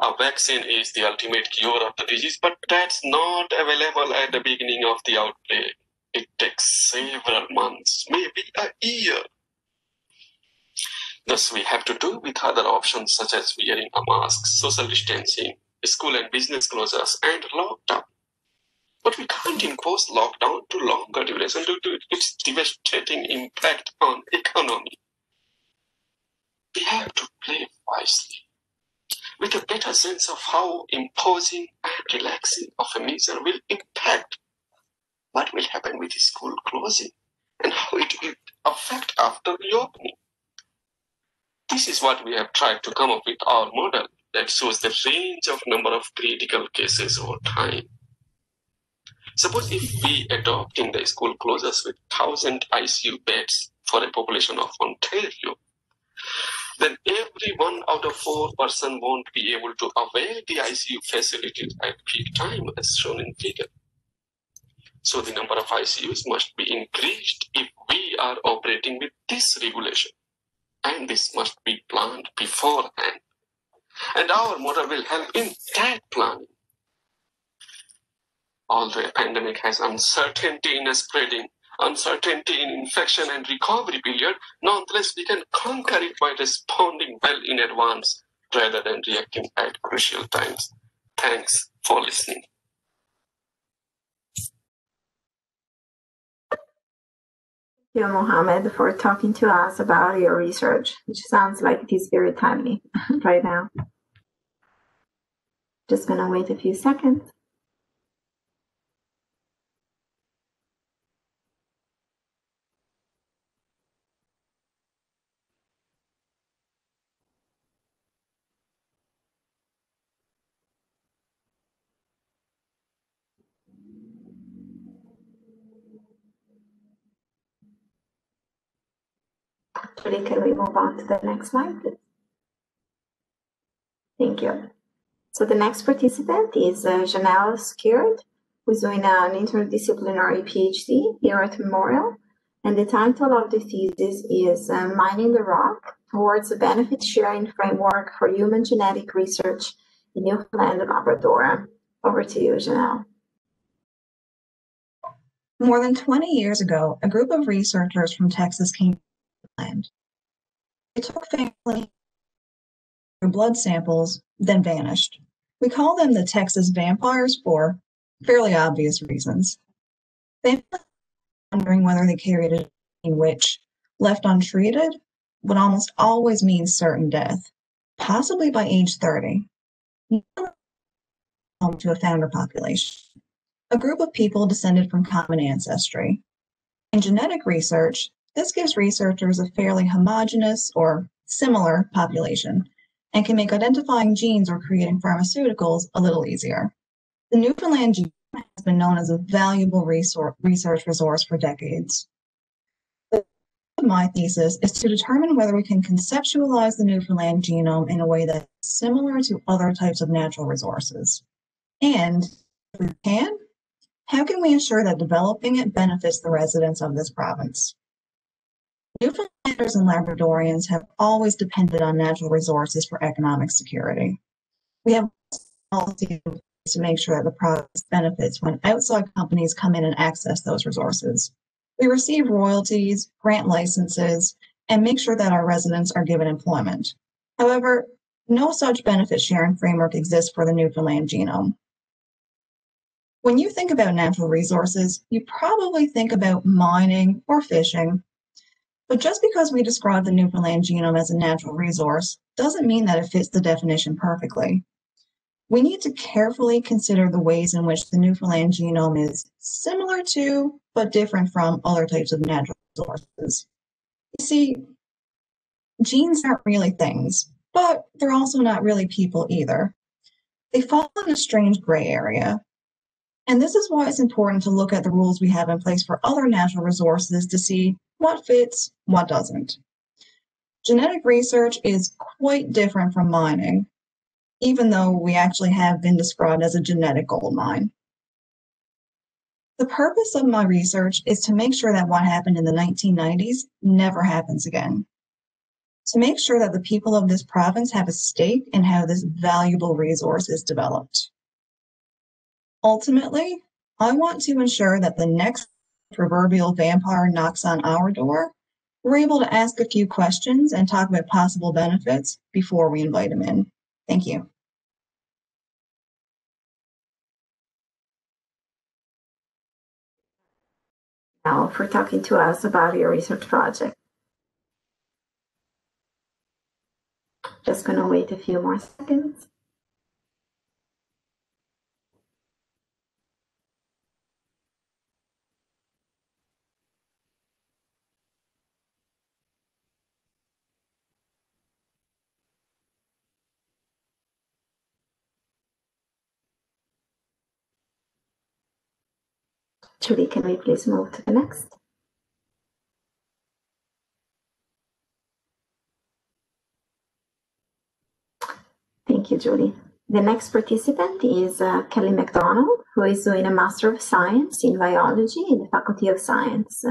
A vaccine is the ultimate cure of the disease, but that's not available at the beginning of the outbreak. It takes several months, maybe a year. Thus, we have to do with other options such as wearing a mask, social distancing, school and business closures, and lockdown. But we can't impose lockdown to longer duration due to its devastating impact on economy. We have to play wisely with a better sense of how imposing and relaxing of a measure will impact what will happen with school closing and how it will affect after reopening. This is what we have tried to come up with our model that shows the range of number of critical cases over time. Suppose if we adopt in the school closures with 1000 ICU beds for a population of Ontario, then every one out of four person won't be able to avail the ICU facilities at peak time as shown in figure. So the number of ICUs must be increased if we are operating with this regulation. And this must be planned beforehand. And our model will help in that planning. Although a pandemic has uncertainty in spreading, uncertainty in infection and recovery period, nonetheless we can conquer it by responding well in advance rather than reacting at crucial times. Thanks for listening. Thank you, Mohammed, for talking to us about your research, which sounds like it is very timely right now. Just gonna wait a few seconds. Can we move on to the next slide, please? Thank you. So the next participant is uh, Janelle Skeard, who's doing an interdisciplinary PhD here at Memorial. And the title of the thesis is uh, Mining the Rock Towards a Benefit Sharing Framework for Human Genetic Research in Newfoundland and Labrador. Over to you, Janelle. More than 20 years ago, a group of researchers from Texas came to land. They took family blood samples, then vanished. We call them the Texas vampires for fairly obvious reasons. They wondering whether they carried a gene which, left untreated, would almost always mean certain death, possibly by age 30. Home to a founder population, a group of people descended from common ancestry. In genetic research, this gives researchers a fairly homogeneous or similar population and can make identifying genes or creating pharmaceuticals a little easier. The Newfoundland genome has been known as a valuable research resource for decades. My thesis is to determine whether we can conceptualize the Newfoundland genome in a way that's similar to other types of natural resources. And if we can, how can we ensure that developing it benefits the residents of this province? Newfoundlanders and Labradorians have always depended on natural resources for economic security. We have policies to make sure that the province benefits when outside companies come in and access those resources. We receive royalties, grant licenses, and make sure that our residents are given employment. However, no such benefit sharing framework exists for the Newfoundland genome. When you think about natural resources, you probably think about mining or fishing but just because we describe the Newfoundland genome as a natural resource doesn't mean that it fits the definition perfectly. We need to carefully consider the ways in which the Newfoundland genome is similar to, but different from other types of natural resources. You see, genes aren't really things, but they're also not really people either. They fall in a strange gray area. And this is why it's important to look at the rules we have in place for other natural resources to see what fits, what doesn't. Genetic research is quite different from mining, even though we actually have been described as a genetic gold mine. The purpose of my research is to make sure that what happened in the 1990s never happens again. To make sure that the people of this province have a stake in how this valuable resource is developed. Ultimately, I want to ensure that the next proverbial vampire knocks on our door, we're able to ask a few questions and talk about possible benefits before we invite them in. Thank you. Now for talking to us about your research project. Just gonna wait a few more seconds. Julie, can we please move to the next? Thank you, Julie. The next participant is uh, Kelly MacDonald, who is doing a Master of Science in Biology in the Faculty of Science.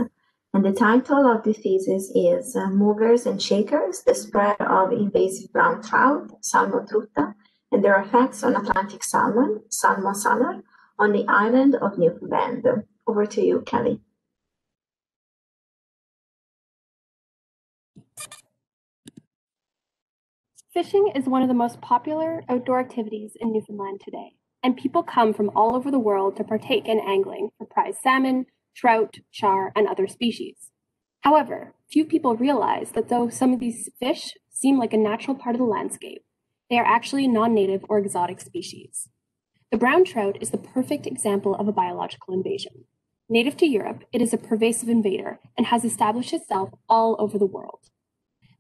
And the title of the thesis is uh, Movers and Shakers, the Spread of Invasive Brown Trout, Salmo trutta, and their effects on Atlantic salmon, Salmo salar, on the island of Newfoundland. Over to you, Kelly. Fishing is one of the most popular outdoor activities in Newfoundland today, and people come from all over the world to partake in angling for prize salmon, trout, char, and other species. However, few people realize that though some of these fish seem like a natural part of the landscape, they are actually non native or exotic species. The brown trout is the perfect example of a biological invasion. Native to Europe, it is a pervasive invader and has established itself all over the world.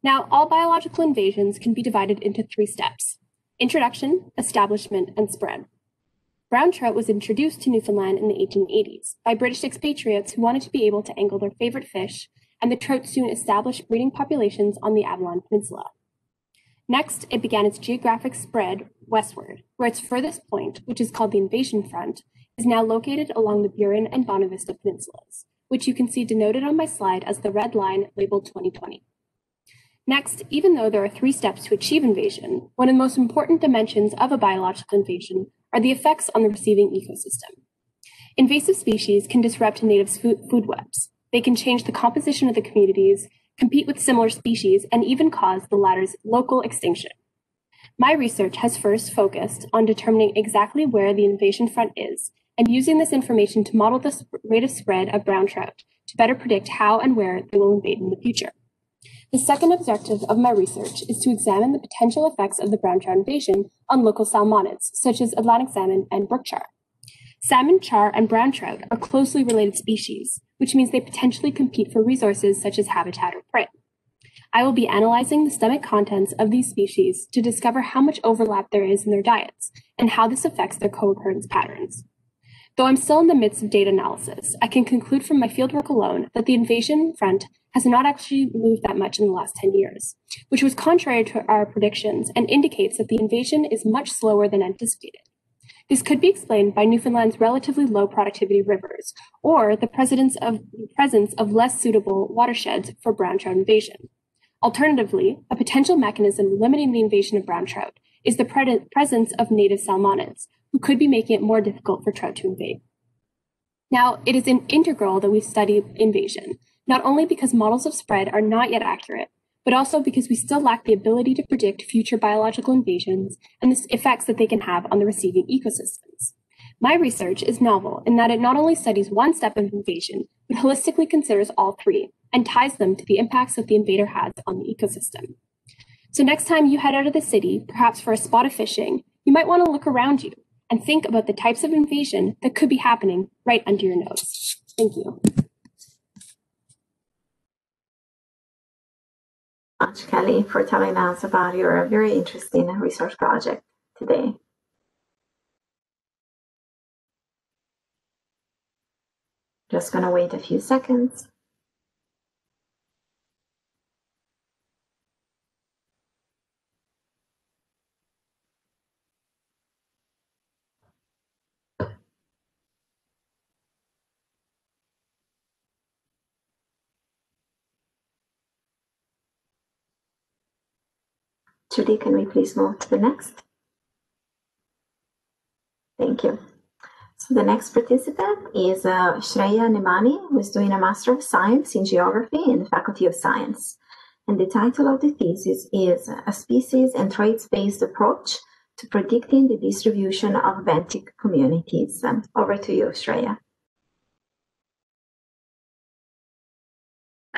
Now, all biological invasions can be divided into three steps introduction, establishment, and spread. Brown trout was introduced to Newfoundland in the 1880s by British expatriates who wanted to be able to angle their favorite fish, and the trout soon established breeding populations on the Avalon Peninsula. Next, it began its geographic spread westward, where its furthest point, which is called the invasion front, is now located along the Burin and Bonavista peninsulas, which you can see denoted on my slide as the red line labeled 2020. Next, even though there are three steps to achieve invasion, one of the most important dimensions of a biological invasion are the effects on the receiving ecosystem. Invasive species can disrupt native food webs. They can change the composition of the communities, compete with similar species, and even cause the latter's local extinction. My research has first focused on determining exactly where the invasion front is and using this information to model the rate of spread of brown trout to better predict how and where they will invade in the future. The second objective of my research is to examine the potential effects of the brown trout invasion on local salmonids, such as Atlantic salmon and brook char. Salmon, char, and brown trout are closely related species, which means they potentially compete for resources such as habitat or prey. I will be analyzing the stomach contents of these species to discover how much overlap there is in their diets and how this affects their co-occurrence patterns. Though I'm still in the midst of data analysis, I can conclude from my fieldwork alone that the invasion front has not actually moved that much in the last 10 years, which was contrary to our predictions and indicates that the invasion is much slower than anticipated. This could be explained by Newfoundland's relatively low productivity rivers or the presence of, presence of less suitable watersheds for brown trout invasion. Alternatively, a potential mechanism limiting the invasion of brown trout is the pre presence of native salmonids, who could be making it more difficult for trout to invade. Now, it is an integral that we study invasion, not only because models of spread are not yet accurate, but also because we still lack the ability to predict future biological invasions and the effects that they can have on the receiving ecosystems. My research is novel in that it not only studies one step of invasion, but holistically considers all three and ties them to the impacts that the invader has on the ecosystem. So next time you head out of the city, perhaps for a spot of fishing, you might want to look around you and think about the types of invasion that could be happening right under your nose. Thank you. much, Kelly, for telling us about your very interesting research project today. Just gonna wait a few seconds. Judy, can we please move to the next? Thank you. So the next participant is uh, Shreya Nemani, who is doing a Master of Science in Geography in the Faculty of Science. And the title of the thesis is A Species and Traits-Based Approach to Predicting the Distribution of Benthic Communities. Um, over to you, Shreya.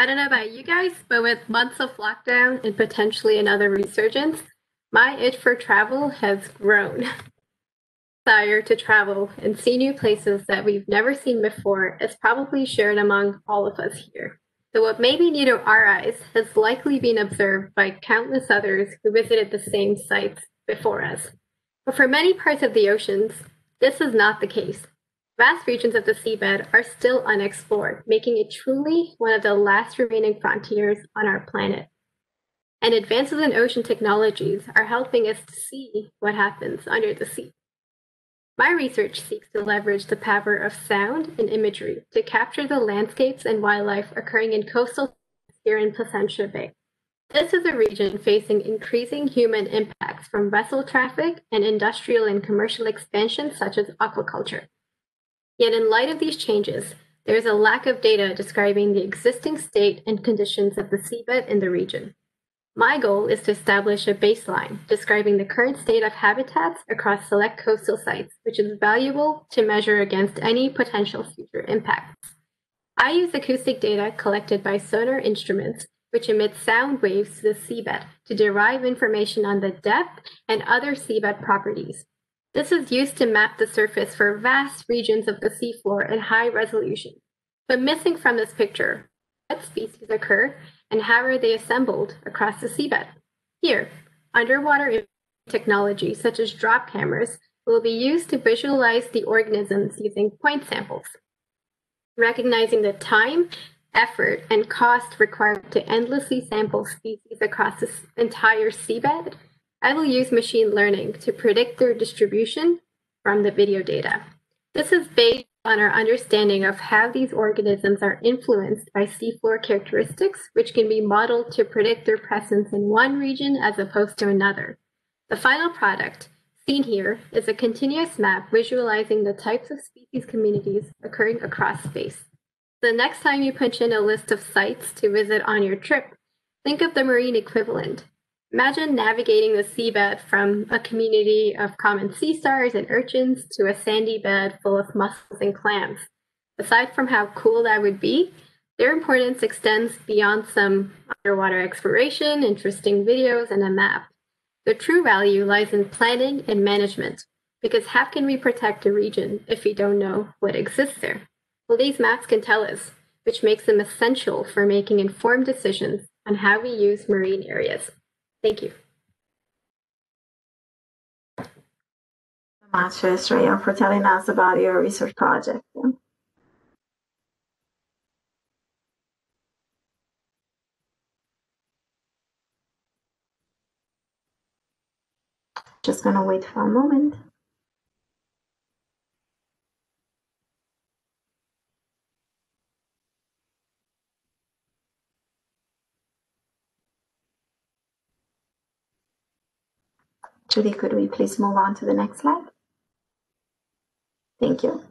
I don't know about you guys, but with months of lockdown and potentially another resurgence, my itch for travel has grown. Desire to travel and see new places that we've never seen before is probably shared among all of us here. So, what may be new to our eyes has likely been observed by countless others who visited the same sites before us. But for many parts of the oceans, this is not the case. Vast regions of the seabed are still unexplored, making it truly one of the last remaining frontiers on our planet. And advances in ocean technologies are helping us to see what happens under the sea. My research seeks to leverage the power of sound and imagery to capture the landscapes and wildlife occurring in coastal here in Placentia Bay. This is a region facing increasing human impacts from vessel traffic and industrial and commercial expansion such as aquaculture. Yet in light of these changes, there is a lack of data describing the existing state and conditions of the seabed in the region. My goal is to establish a baseline describing the current state of habitats across select coastal sites, which is valuable to measure against any potential future impacts. I use acoustic data collected by sonar instruments, which emit sound waves to the seabed to derive information on the depth and other seabed properties, this is used to map the surface for vast regions of the seafloor in high resolution. But missing from this picture, what species occur and how are they assembled across the seabed? Here, underwater technology such as drop cameras will be used to visualize the organisms using point samples. Recognizing the time, effort, and cost required to endlessly sample species across the entire seabed I will use machine learning to predict their distribution from the video data. This is based on our understanding of how these organisms are influenced by seafloor characteristics, which can be modeled to predict their presence in one region as opposed to another. The final product, seen here, is a continuous map visualizing the types of species communities occurring across space. The next time you punch in a list of sites to visit on your trip, think of the marine equivalent, Imagine navigating the seabed from a community of common sea stars and urchins to a sandy bed full of mussels and clams. Aside from how cool that would be, their importance extends beyond some underwater exploration, interesting videos, and a map. The true value lies in planning and management, because how can we protect a region if we don't know what exists there? Well, these maps can tell us, which makes them essential for making informed decisions on how we use marine areas. Thank you. much, Shreya, for telling us about your research project. Just gonna wait for a moment. Judy, could we please move on to the next slide? Thank you.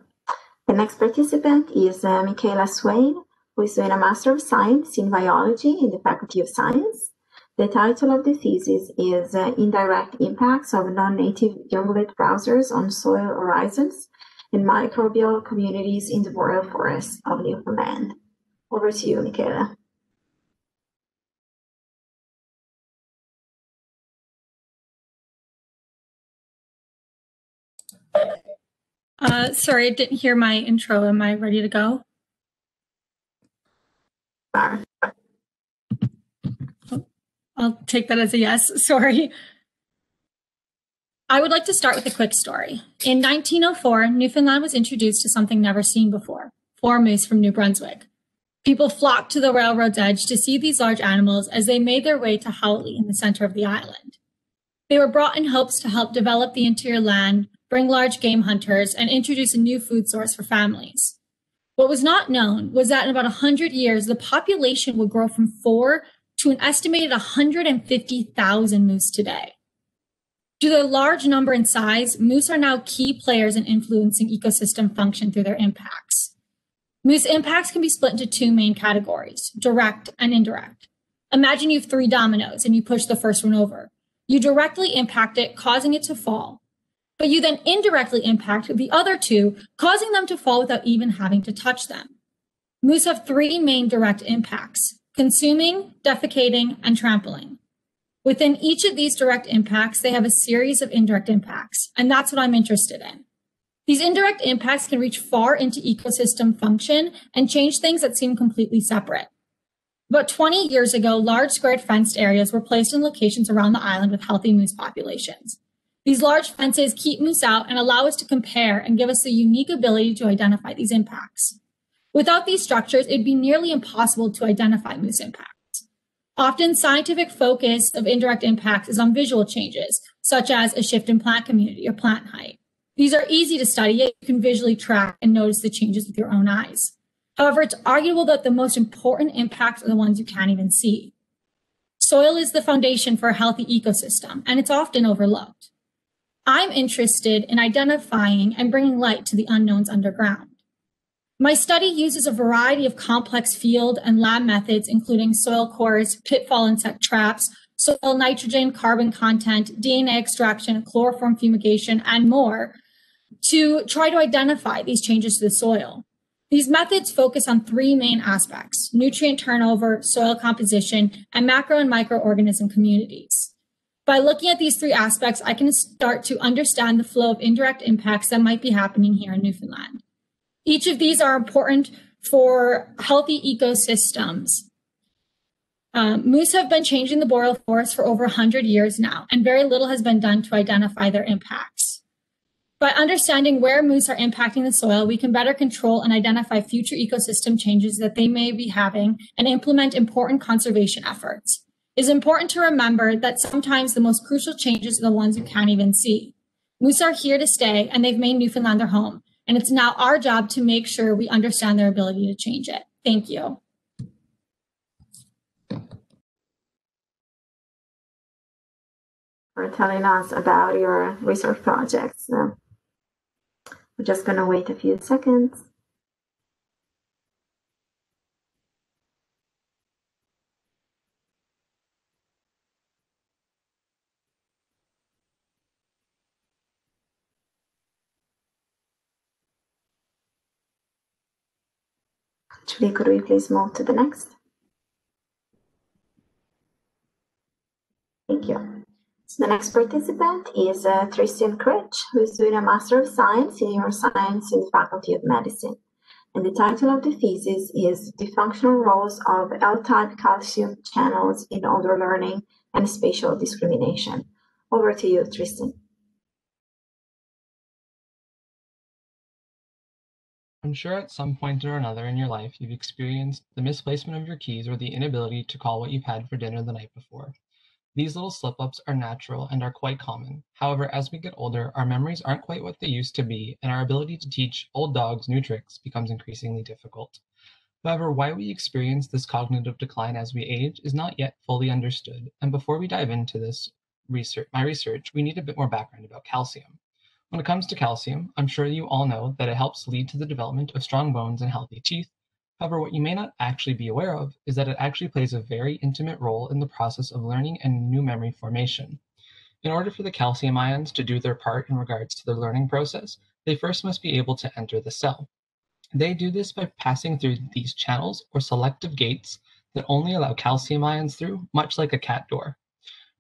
The next participant is uh, Makayla Swain, who is doing a Master of Science in Biology in the Faculty of Science. The title of the thesis is uh, Indirect Impacts of Non-Native Ungulate Browsers on Soil Horizons and Microbial Communities in the Boreal Forest of Newfoundland. Over to you, Makayla. Uh, sorry, I didn't hear my intro. Am I ready to go? I'll take that as a yes. Sorry. I would like to start with a quick story. In 1904, Newfoundland was introduced to something never seen before four moose from New Brunswick. People flocked to the railroad's edge to see these large animals as they made their way to Howley in the center of the island. They were brought in hopes to help develop the interior land bring large game hunters, and introduce a new food source for families. What was not known was that in about 100 years, the population would grow from four to an estimated 150,000 moose today. Due to their large number and size, moose are now key players in influencing ecosystem function through their impacts. Moose impacts can be split into two main categories, direct and indirect. Imagine you have three dominoes and you push the first one over. You directly impact it, causing it to fall but you then indirectly impact the other two, causing them to fall without even having to touch them. Moose have three main direct impacts consuming, defecating, and trampling. Within each of these direct impacts, they have a series of indirect impacts, and that's what I'm interested in. These indirect impacts can reach far into ecosystem function and change things that seem completely separate. About 20 years ago, large squared fenced areas were placed in locations around the island with healthy moose populations. These large fences keep moose out and allow us to compare and give us the unique ability to identify these impacts. Without these structures, it'd be nearly impossible to identify moose impacts. Often scientific focus of indirect impacts is on visual changes, such as a shift in plant community or plant height. These are easy to study, yet you can visually track and notice the changes with your own eyes. However, it's arguable that the most important impacts are the ones you can't even see. Soil is the foundation for a healthy ecosystem, and it's often overlooked. I'm interested in identifying and bringing light to the unknowns underground. My study uses a variety of complex field and lab methods, including soil cores, pitfall insect traps, soil nitrogen, carbon content, DNA extraction, chloroform fumigation, and more to try to identify these changes to the soil. These methods focus on three main aspects, nutrient turnover, soil composition, and macro and microorganism communities. By looking at these three aspects, I can start to understand the flow of indirect impacts that might be happening here in Newfoundland. Each of these are important for healthy ecosystems. Um, moose have been changing the boreal forest for over 100 years now, and very little has been done to identify their impacts. By understanding where moose are impacting the soil, we can better control and identify future ecosystem changes that they may be having and implement important conservation efforts. It is important to remember that sometimes the most crucial changes are the ones you can't even see. Moose are here to stay, and they've made Newfoundland their home. And it's now our job to make sure we understand their ability to change it. Thank you. For telling us about your research projects. Uh, we're just going to wait a few seconds. Actually, could we please move to the next? Thank you. So the next participant is uh, Tristian Critch, who is doing a Master of Science in Neuroscience in the Faculty of Medicine. And the title of the thesis is The Functional Roles of L-type calcium channels in Odor Learning and Spatial Discrimination. Over to you, Tristian. I'm sure at some point or another in your life you've experienced the misplacement of your keys or the inability to call what you've had for dinner the night before. These little slip ups are natural and are quite common. However, as we get older, our memories aren't quite what they used to be, and our ability to teach old dogs new tricks becomes increasingly difficult. However, why we experience this cognitive decline as we age is not yet fully understood, and before we dive into this research, my research, we need a bit more background about calcium. When it comes to calcium, I'm sure you all know that it helps lead to the development of strong bones and healthy teeth. However, what you may not actually be aware of is that it actually plays a very intimate role in the process of learning and new memory formation. In order for the calcium ions to do their part in regards to the learning process, they first must be able to enter the cell. They do this by passing through these channels or selective gates that only allow calcium ions through, much like a cat door.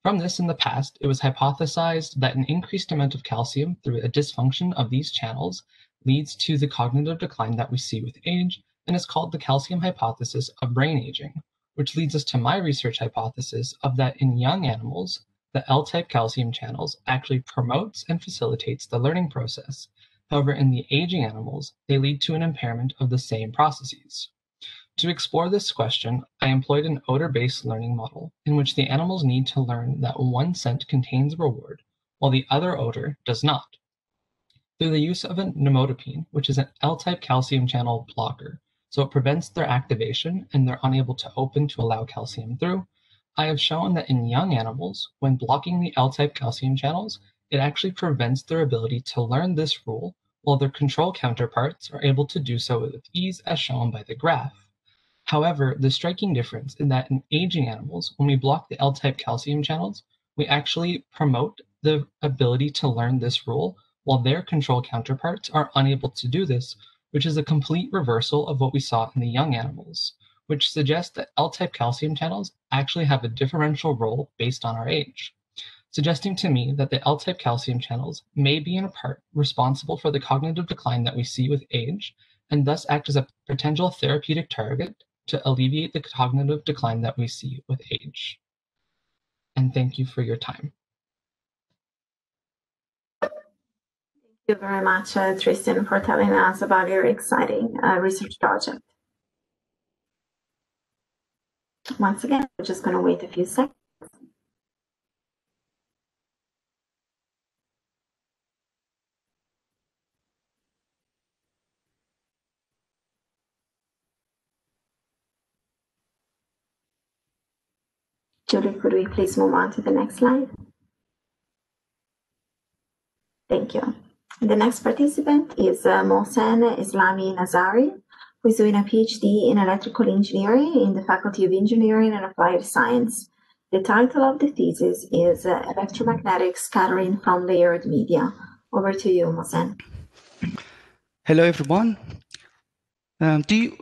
From this in the past, it was hypothesized that an increased amount of calcium through a dysfunction of these channels leads to the cognitive decline that we see with age and is called the calcium hypothesis of brain aging, which leads us to my research hypothesis of that in young animals, the L-type calcium channels actually promotes and facilitates the learning process. However, in the aging animals, they lead to an impairment of the same processes. To explore this question, I employed an odor-based learning model in which the animals need to learn that one scent contains a reward, while the other odor does not. Through the use of a nimodipine, which is an L-type calcium channel blocker, so it prevents their activation and they're unable to open to allow calcium through, I have shown that in young animals, when blocking the L-type calcium channels, it actually prevents their ability to learn this rule, while their control counterparts are able to do so with ease as shown by the graph. However, the striking difference is that in aging animals, when we block the L-type calcium channels, we actually promote the ability to learn this rule, while their control counterparts are unable to do this, which is a complete reversal of what we saw in the young animals, which suggests that L-type calcium channels actually have a differential role based on our age, suggesting to me that the L-type calcium channels may be in part responsible for the cognitive decline that we see with age, and thus act as a potential therapeutic target to alleviate the cognitive decline that we see with age. And thank you for your time. Thank you very much, uh, Tristian, for telling us about your exciting uh, research project. Once again, we're just going to wait a few seconds. Julie, could we please move on to the next slide? Thank you. The next participant is uh, Mohsen Eslami Nazari, who is doing a PhD in electrical engineering in the Faculty of Engineering and Applied Science. The title of the thesis is uh, Electromagnetic Scattering from Layered Media. Over to you, Mohsen. Hello, everyone. Um, do you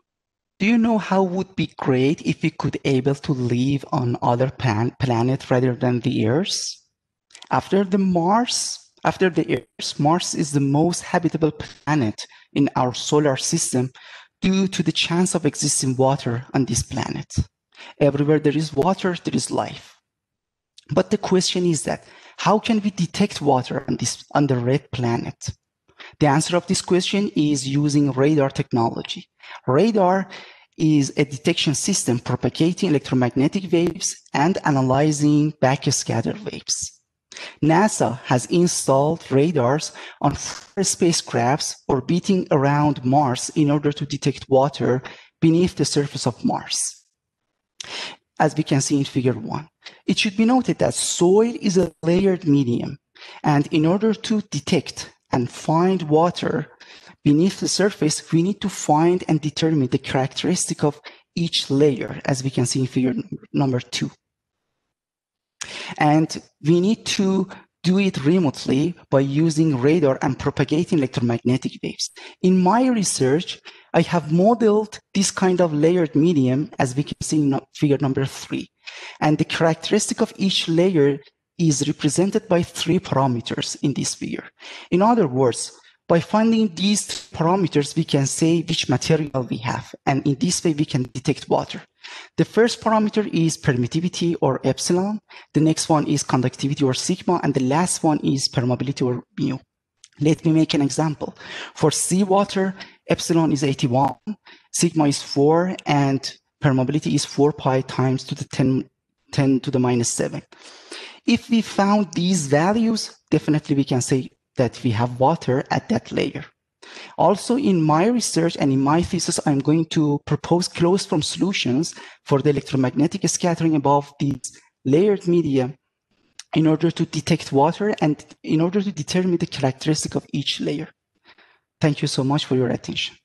do you know how would be great if we could able to live on other plan planet rather than the Earth? After the Mars, after the Earth, Mars is the most habitable planet in our solar system due to the chance of existing water on this planet. Everywhere there is water, there is life. But the question is that how can we detect water on this on the red planet? The answer of this question is using radar technology. Radar is a detection system propagating electromagnetic waves and analyzing backscatter waves. NASA has installed radars on spacecrafts orbiting around Mars in order to detect water beneath the surface of Mars. As we can see in figure one, it should be noted that soil is a layered medium. And in order to detect and find water beneath the surface, we need to find and determine the characteristic of each layer, as we can see in figure number two. And we need to do it remotely by using radar and propagating electromagnetic waves. In my research, I have modeled this kind of layered medium, as we can see in figure number three. And the characteristic of each layer is represented by three parameters in this figure. In other words, by finding these parameters, we can say which material we have. And in this way, we can detect water. The first parameter is permittivity or epsilon. The next one is conductivity or sigma. And the last one is permeability or mu. Let me make an example. For seawater, epsilon is 81, sigma is 4, and permeability is 4 pi times to the 10, 10 to the minus 7. If we found these values, definitely we can say that we have water at that layer. Also, in my research and in my thesis, I'm going to propose closed form solutions for the electromagnetic scattering above these layered media in order to detect water and in order to determine the characteristic of each layer. Thank you so much for your attention.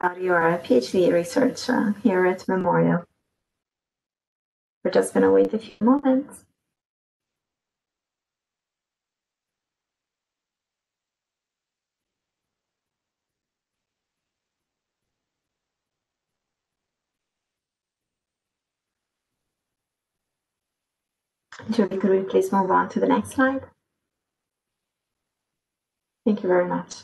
About your PhD research uh, here at Memorial. We're just going to wait a few moments. Julie, could we please move on to the next slide? Thank you very much.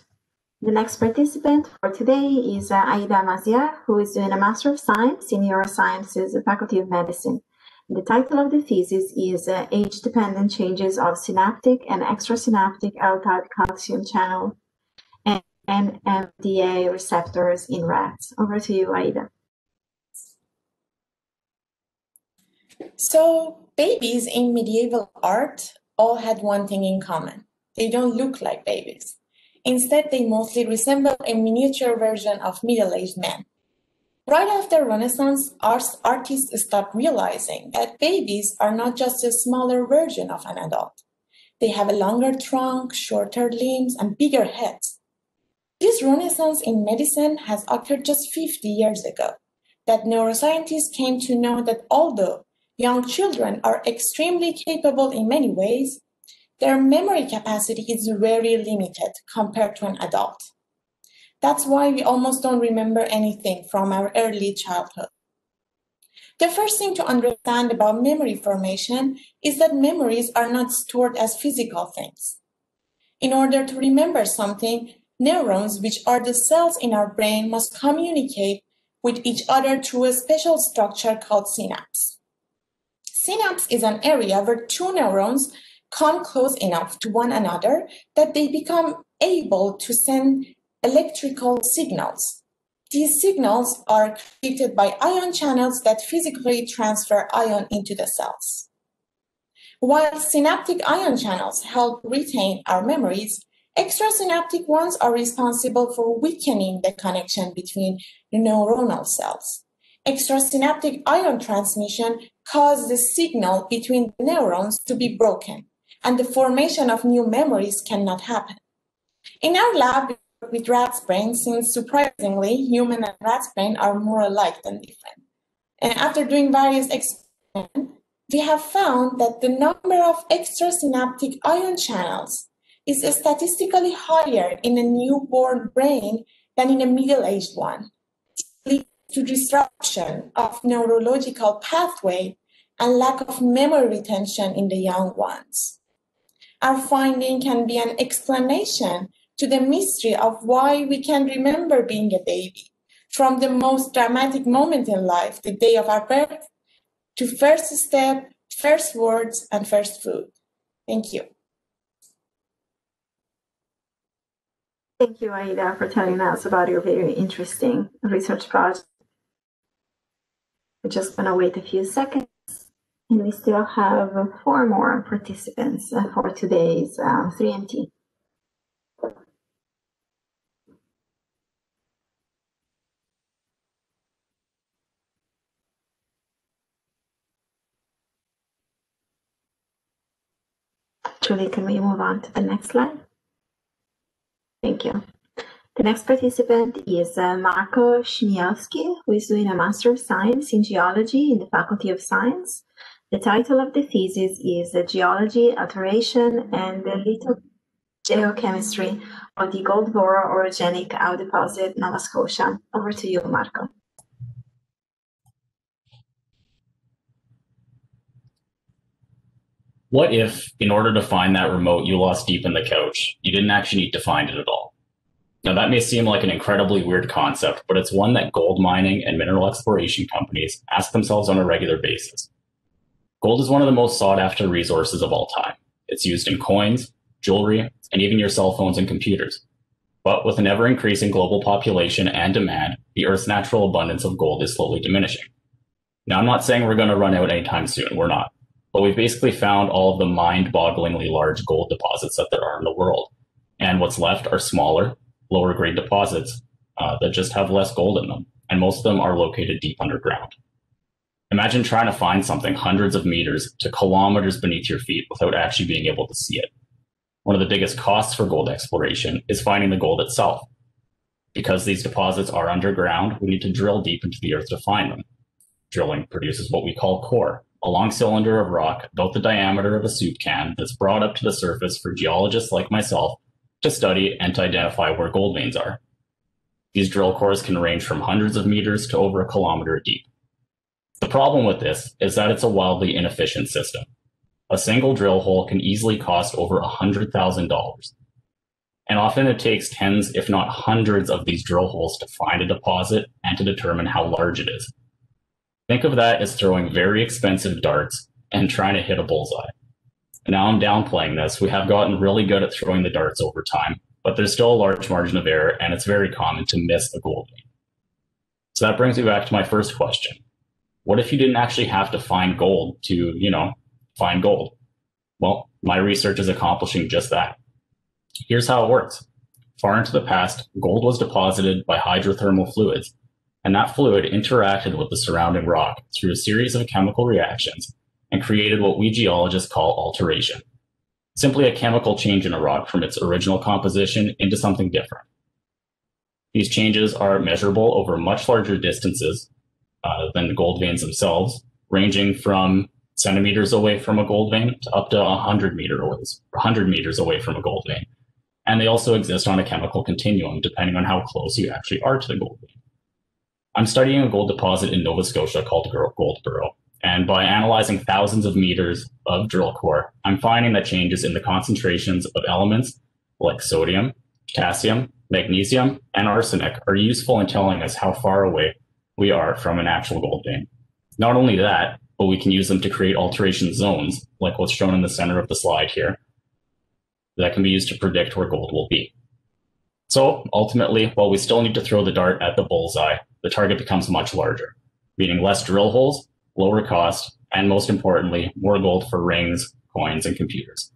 The next participant for today is uh, Aida Maziar, who is doing a Master of Science in Neurosciences, Faculty of Medicine. The title of the thesis is uh, Age-Dependent Changes of Synaptic and Extrasynaptic L-type calcium channel and NMDA receptors in rats. Over to you, Aida. So, babies in medieval art all had one thing in common. They don't look like babies. Instead, they mostly resemble a miniature version of middle-aged men. Right after Renaissance, artists stopped realizing that babies are not just a smaller version of an adult. They have a longer trunk, shorter limbs, and bigger heads. This renaissance in medicine has occurred just 50 years ago. That neuroscientists came to know that although young children are extremely capable in many ways, their memory capacity is very limited compared to an adult. That's why we almost don't remember anything from our early childhood. The first thing to understand about memory formation is that memories are not stored as physical things. In order to remember something, neurons, which are the cells in our brain, must communicate with each other through a special structure called synapse. Synapse is an area where two neurons come close enough to one another that they become able to send electrical signals. These signals are created by ion channels that physically transfer ion into the cells. While synaptic ion channels help retain our memories, extrasynaptic ones are responsible for weakening the connection between neuronal cells. Extrasynaptic ion transmission causes the signal between the neurons to be broken, and the formation of new memories cannot happen. In our lab with rat's brain, since surprisingly, human and rat's brain are more alike than different. And after doing various experiments, we have found that the number of extrasynaptic ion channels is statistically higher in a newborn brain than in a middle-aged one, leading to disruption of neurological pathway and lack of memory retention in the young ones. Our finding can be an explanation to the mystery of why we can remember being a baby, from the most dramatic moment in life, the day of our birth, to first step, first words, and first food. Thank you. Thank you, Aida, for telling us about your very interesting research project. We're just going to wait a few seconds, and we still have four more participants for today's uh, 3MT. Julie, can we move on to the next slide? Thank you. The next participant is uh, Marko Szmilhelsky, who is doing a Master of Science in Geology in the Faculty of Science. The title of the thesis is uh, Geology, Alteration, and the Little Geochemistry of the Goldboro Orogenic Gold Deposit, Nova Scotia. Over to you, Marko. What if, in order to find that remote you lost deep in the couch, you didn't actually need to find it at all? Now, that may seem like an incredibly weird concept, but it's one that gold mining and mineral exploration companies ask themselves on a regular basis. Gold is one of the most sought after resources of all time. It's used in coins, jewelry, and even your cell phones and computers. But with an ever increasing global population and demand, the Earth's natural abundance of gold is slowly diminishing. Now, I'm not saying we're going to run out anytime soon. We're not but we've basically found all of the mind-bogglingly large gold deposits that there are in the world. And what's left are smaller, lower grade deposits uh, that just have less gold in them. And most of them are located deep underground. Imagine trying to find something hundreds of meters to kilometers beneath your feet without actually being able to see it. One of the biggest costs for gold exploration is finding the gold itself. Because these deposits are underground, we need to drill deep into the earth to find them. Drilling produces what we call core, a long cylinder of rock about the diameter of a soup can that's brought up to the surface for geologists like myself to study and to identify where gold veins are. These drill cores can range from hundreds of meters to over a kilometer deep. The problem with this is that it's a wildly inefficient system. A single drill hole can easily cost over $100,000. And often it takes tens, if not hundreds, of these drill holes to find a deposit and to determine how large it is. Think of that as throwing very expensive darts and trying to hit a bullseye. Now I'm downplaying this. We have gotten really good at throwing the darts over time, but there's still a large margin of error, and it's very common to miss the gold vein. So that brings me back to my first question. What if you didn't actually have to find gold to, you know, find gold? Well, my research is accomplishing just that. Here's how it works. Far into the past, gold was deposited by hydrothermal fluids and that fluid interacted with the surrounding rock through a series of chemical reactions and created what we geologists call alteration. Simply a chemical change in a rock from its original composition into something different. These changes are measurable over much larger distances uh, than the gold veins themselves, ranging from centimeters away from a gold vein to up to 100 meter away, 100 meters away from a gold vein. And they also exist on a chemical continuum depending on how close you actually are to the gold vein. I'm studying a gold deposit in Nova Scotia called Goldboro, and by analyzing thousands of meters of drill core, I'm finding that changes in the concentrations of elements like sodium, potassium, magnesium, and arsenic are useful in telling us how far away we are from an actual gold vein. Not only that, but we can use them to create alteration zones, like what's shown in the center of the slide here, that can be used to predict where gold will be. So ultimately, while we still need to throw the dart at the bullseye, the target becomes much larger, meaning less drill holes, lower cost, and most importantly, more gold for rings, coins, and computers.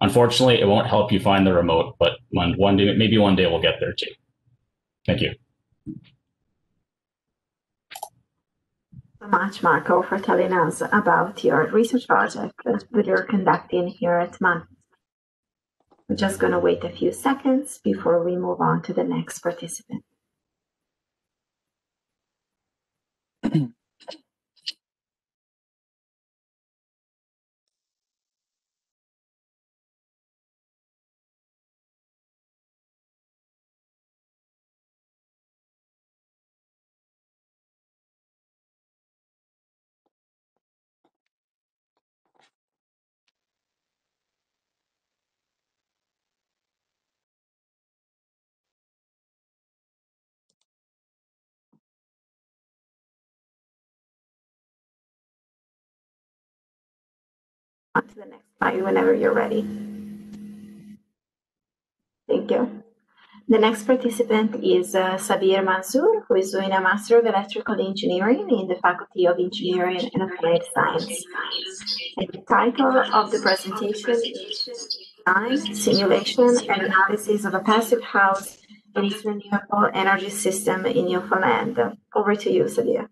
Unfortunately, it won't help you find the remote, but one, one day, maybe one day we'll get there too. Thank you. so much, Marko, for telling us about your research project that you're conducting here at MUN. We're just going to wait a few seconds before we move on to the next participant. To the next slide whenever you're ready. Thank you. The next participant is uh, Sabir Manzoor, who is doing a Master of Electrical Engineering in the Faculty of Engineering and Applied Science. And the title of the presentation is Design, Simulation, and Analysis of a Passive House and its Renewable Energy System in Newfoundland. Over to you, Sabir.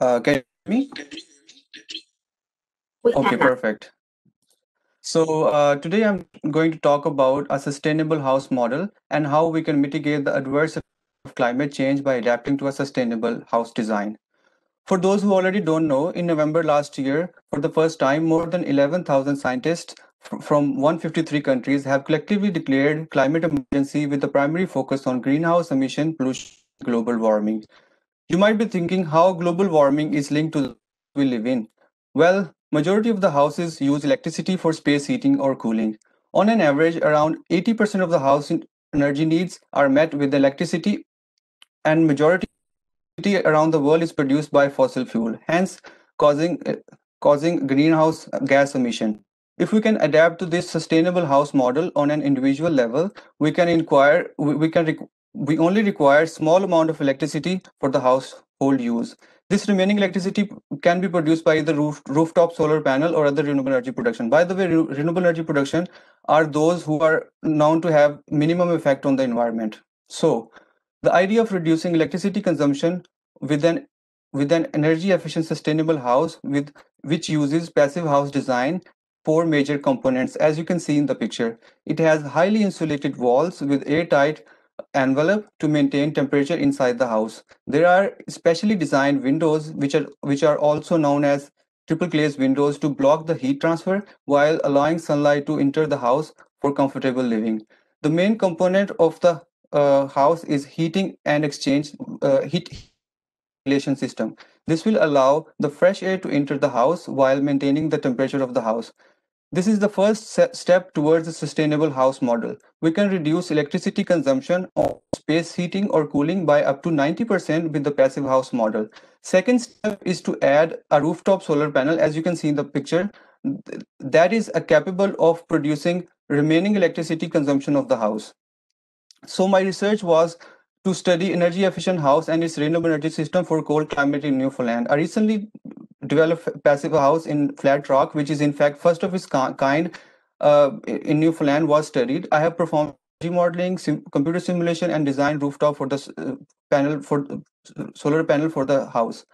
Uh, can you hear me? Okay, perfect. So uh, today I'm going to talk about a sustainable house model and how we can mitigate the adverse effects of climate change by adapting to a sustainable house design. For those who already don't know, in November last year, for the first time, more than 11,000 scientists from 153 countries have collectively declared climate emergency with the primary focus on greenhouse emission pollution global warming. You might be thinking how global warming is linked to we live in. Well, majority of the houses use electricity for space heating or cooling. On an average, around 80% of the house energy needs are met with electricity and majority around the world is produced by fossil fuel, hence causing, uh, causing greenhouse gas emission. If we can adapt to this sustainable house model on an individual level, we can inquire, we can we only require small amount of electricity for the household use. This remaining electricity can be produced by either roof, rooftop solar panel or other renewable energy production. By the way, re renewable energy production are those who are known to have minimum effect on the environment. So the idea of reducing electricity consumption with an with an energy efficient sustainable house with which uses passive house design four major components as you can see in the picture. It has highly insulated walls with airtight envelope to maintain temperature inside the house. There are specially designed windows which are which are also known as triple glazed windows to block the heat transfer while allowing sunlight to enter the house for comfortable living. The main component of the uh, house is heating and exchange uh, heat ventilation system. This will allow the fresh air to enter the house while maintaining the temperature of the house. This is the first step towards a sustainable house model. We can reduce electricity consumption or space heating or cooling by up to 90% with the passive house model. Second step is to add a rooftop solar panel as you can see in the picture that is capable of producing remaining electricity consumption of the house. So my research was to study energy efficient house and its renewable energy system for cold climate in Newfoundland. I recently developed passive house in flat rock, which is in fact first of its kind uh, in Newfoundland was studied. I have performed modeling, sim computer simulation, and design rooftop for the uh, panel for uh, solar panel for the house.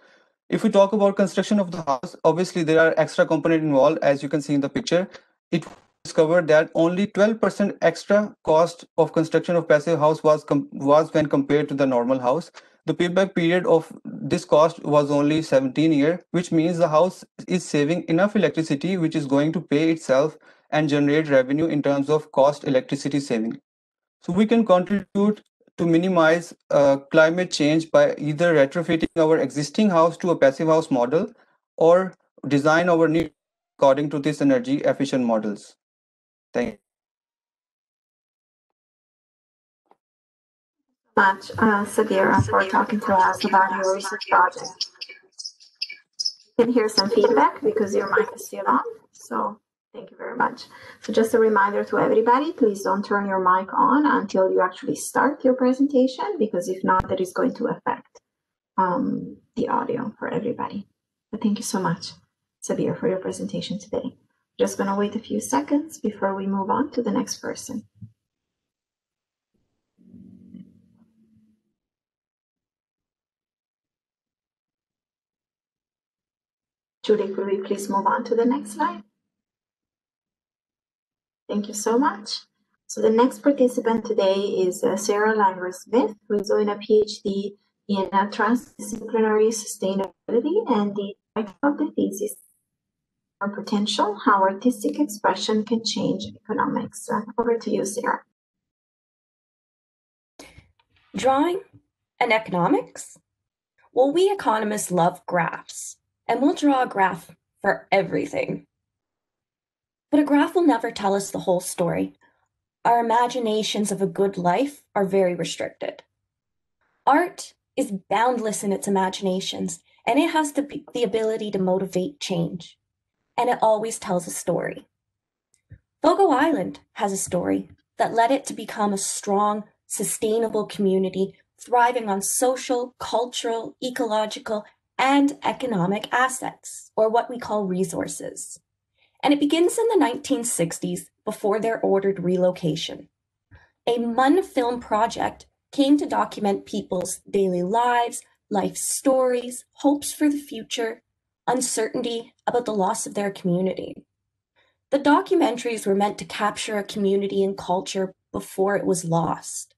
If we talk about construction of the house, obviously there are extra component involved, as you can see in the picture. It discovered that only 12% extra cost of construction of passive house was was when compared to the normal house. The payback period of this cost was only 17 year, which means the house is saving enough electricity which is going to pay itself and generate revenue in terms of cost electricity saving. So we can contribute to minimize uh, climate change by either retrofitting our existing house to a passive house model or design our new according to this energy efficient models. Thank you. So much, uh, Sabira, for talking to us about your research project. You can hear some feedback because your mic is still on. So thank you very much. So just a reminder to everybody, please don't turn your mic on until you actually start your presentation, because if not, that is going to affect um, the audio for everybody. But thank you so much, Sabir, for your presentation today. Just gonna wait a few seconds before we move on to the next person. Julie, could we please move on to the next slide? Thank you so much. So the next participant today is uh, Sara Langer Smith, who is doing a PhD in uh, transdisciplinary sustainability and the title of the thesis or potential, how artistic expression can change economics. Uh, over to you, Sara. Drawing and economics? Well, we economists love graphs and we'll draw a graph for everything. But a graph will never tell us the whole story. Our imaginations of a good life are very restricted. Art is boundless in its imaginations, and it has the, the ability to motivate change. And it always tells a story. Fogo Island has a story that led it to become a strong, sustainable community thriving on social, cultural, ecological, and economic assets, or what we call resources. And it begins in the 1960s before their ordered relocation. A MUN film project came to document people's daily lives, life stories, hopes for the future, uncertainty about the loss of their community. The documentaries were meant to capture a community and culture before it was lost.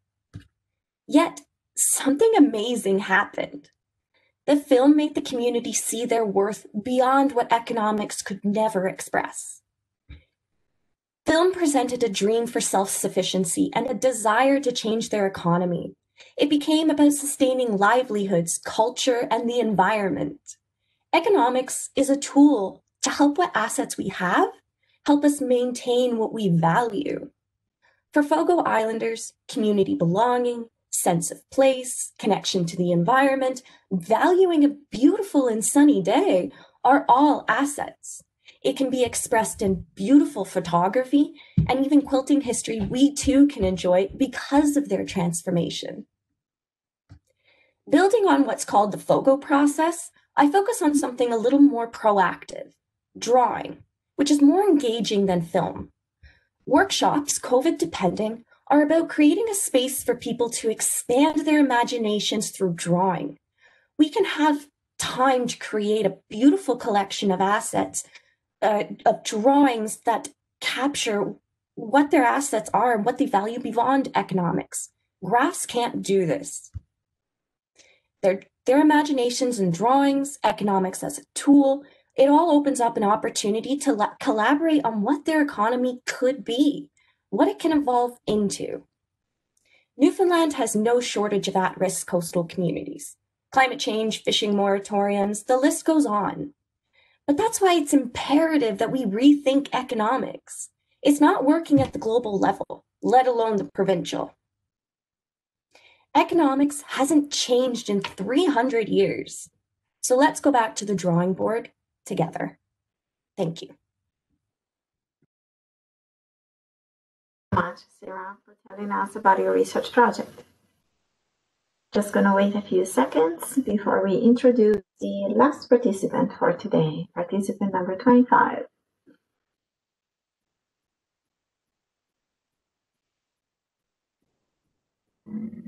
Yet, something amazing happened. The film made the community see their worth beyond what economics could never express. Film presented a dream for self sufficiency and a desire to change their economy. It became about sustaining livelihoods, culture, and the environment. Economics is a tool to help what assets we have help us maintain what we value. For Fogo Islanders, community belonging, sense of place, connection to the environment, valuing a beautiful and sunny day are all assets. It can be expressed in beautiful photography and even quilting history we too can enjoy because of their transformation. Building on what's called the FOGO process, I focus on something a little more proactive, drawing, which is more engaging than film. Workshops, COVID depending, are about creating a space for people to expand their imaginations through drawing. We can have time to create a beautiful collection of assets, uh, of drawings that capture what their assets are and what they value beyond economics. Graphs can't do this. Their, their imaginations and drawings, economics as a tool, it all opens up an opportunity to la- collaborate on what their economy could be what it can evolve into. Newfoundland has no shortage of at risk coastal communities. Climate change, fishing moratoriums, the list goes on. But that's why it's imperative that we rethink economics. It's not working at the global level, let alone the provincial. Economics hasn't changed in 300 years. So let's go back to the drawing board together. Thank you. much, Sara, for telling us about your research project. Just gonna wait a few seconds before we introduce the last participant for today, participant number 25. And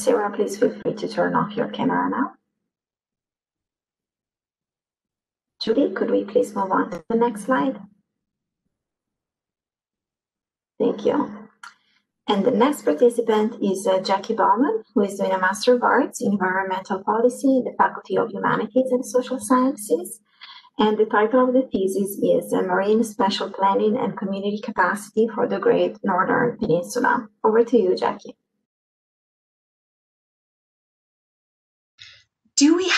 Sara, please feel free to turn off your camera now. Judy, could we please move on to the next slide? Thank you. And the next participant is uh, Jackie Bauman, who is doing a Master of Arts in Environmental Policy in the Faculty of Humanities and Social Sciences. And the title of the thesis is uh, Marine Spatial Planning and Community Capacity for the Great Northern Peninsula. Over to you, Jackie.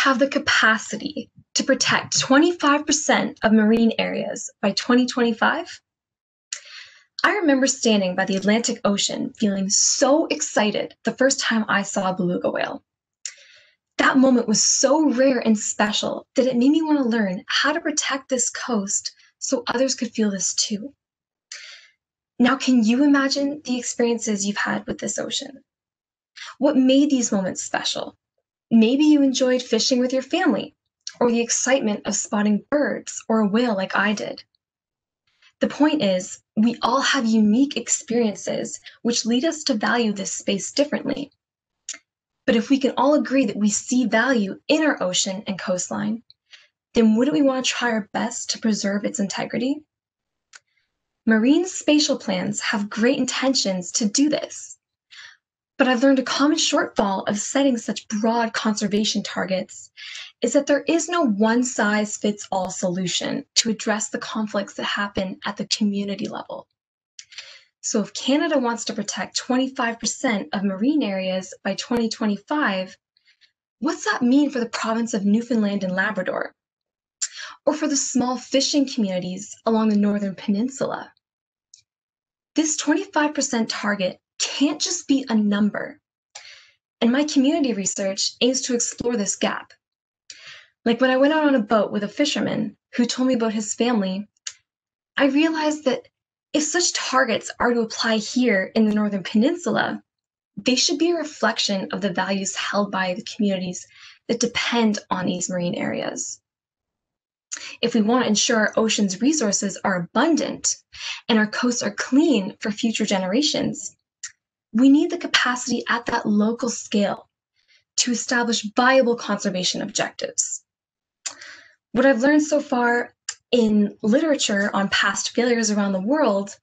Have the capacity to protect 25% of marine areas by 2025? I remember standing by the Atlantic Ocean feeling so excited the first time I saw a beluga whale. That moment was so rare and special that it made me want to learn how to protect this coast so others could feel this too. Now, can you imagine the experiences you've had with this ocean? What made these moments special? Maybe you enjoyed fishing with your family, or the excitement of spotting birds or a whale like I did. The point is, we all have unique experiences which lead us to value this space differently. But if we can all agree that we see value in our ocean and coastline, then wouldn't we want to try our best to preserve its integrity? Marine spatial plans have great intentions to do this. But I've learned a common shortfall of setting such broad conservation targets is that there is no one size fits all solution to address the conflicts that happen at the community level. So if Canada wants to protect 25% of marine areas by 2025, what's that mean for the province of Newfoundland and Labrador? Or for the small fishing communities along the Northern Peninsula? This 25% target can't just be a number. And my community research aims to explore this gap. Like when I went out on a boat with a fisherman who told me about his family, I realized that if such targets are to apply here in the Northern Peninsula, they should be a reflection of the values held by the communities that depend on these marine areas. If we want to ensure our ocean's resources are abundant and our coasts are clean for future generations, we need the capacity at that local scale to establish viable conservation objectives. What I've learned so far in literature on past failures around the world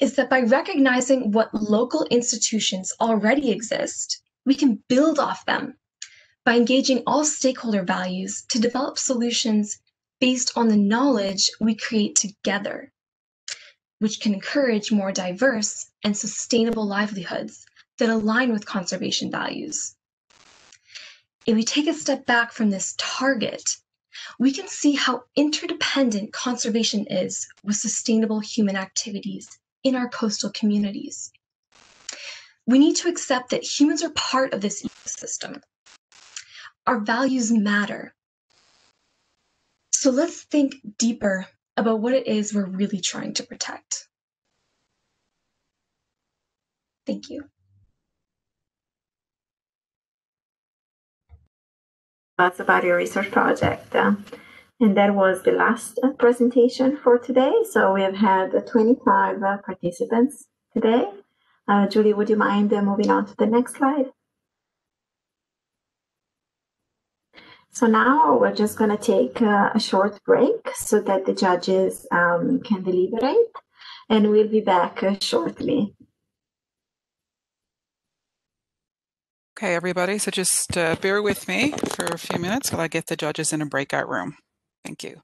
is that by recognizing what local institutions already exist, we can build off them by engaging all stakeholder values to develop solutions based on the knowledge we create together which can encourage more diverse and sustainable livelihoods that align with conservation values. If we take a step back from this target, we can see how interdependent conservation is with sustainable human activities in our coastal communities. We need to accept that humans are part of this ecosystem. Our values matter. So let's think deeper about what it is we're really trying to protect. Thank you. That's about your research project. Uh, and that was the last uh, presentation for today. So we have had uh, 25 uh, participants today. Uh, Julie, would you mind uh, moving on to the next slide? So now we're just going to take uh, a short break so that the judges um, can deliberate, and we'll be back uh, shortly. Okay, everybody, so just uh, bear with me for a few minutes while I get the judges in a breakout room. Thank you.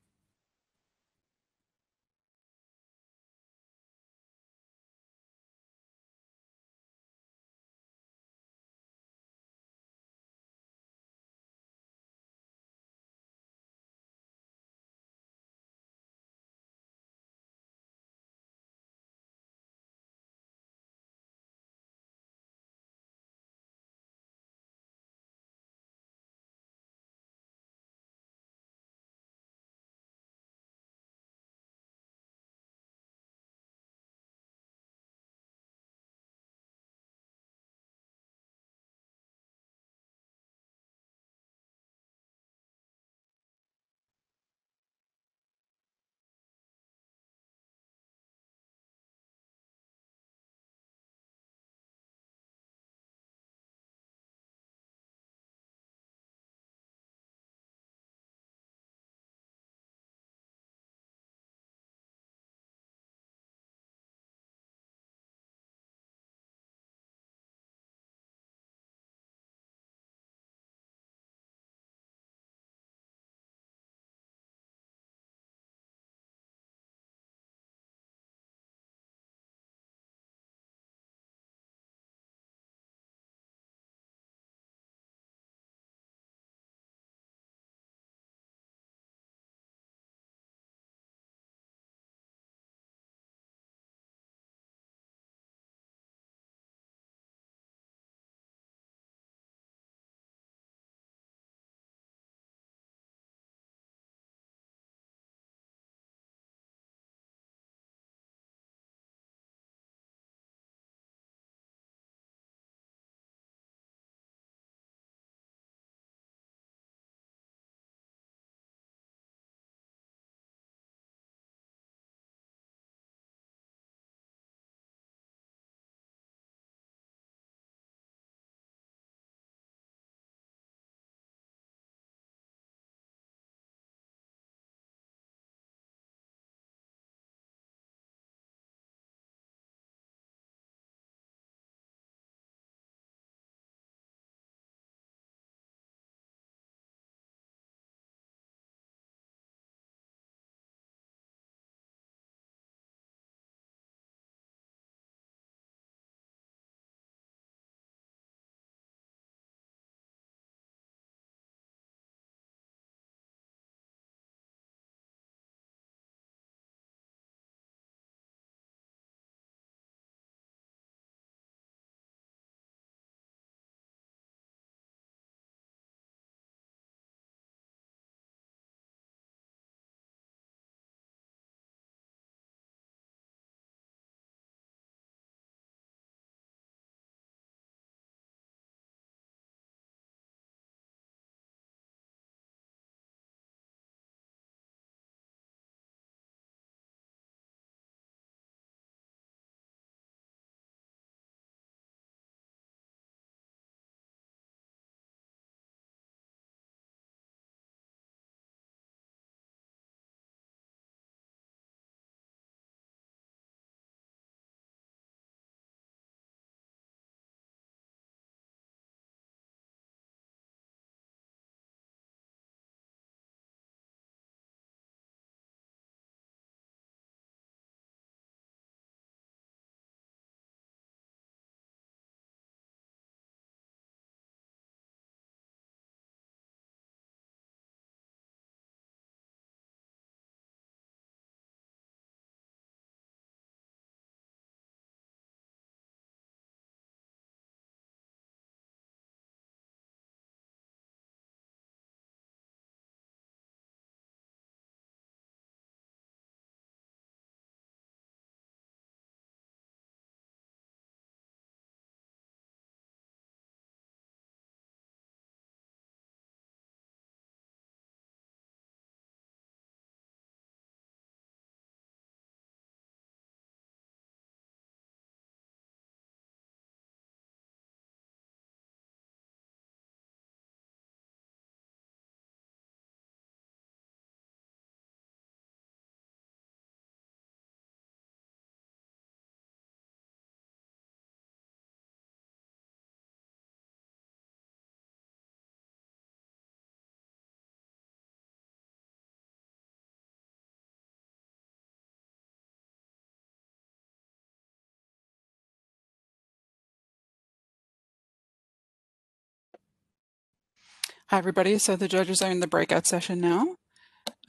Hi, everybody. So the judges are in the breakout session now,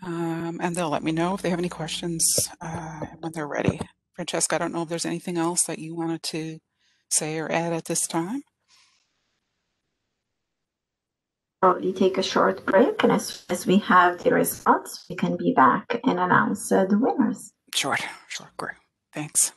um, and they'll let me know if they have any questions uh, when they're ready. Francesca, I don't know if there's anything else that you wanted to say or add at this time. Probably take a short break, and as as we have the results, we can be back and announce uh, the winners. Sure, sure, great. Thanks.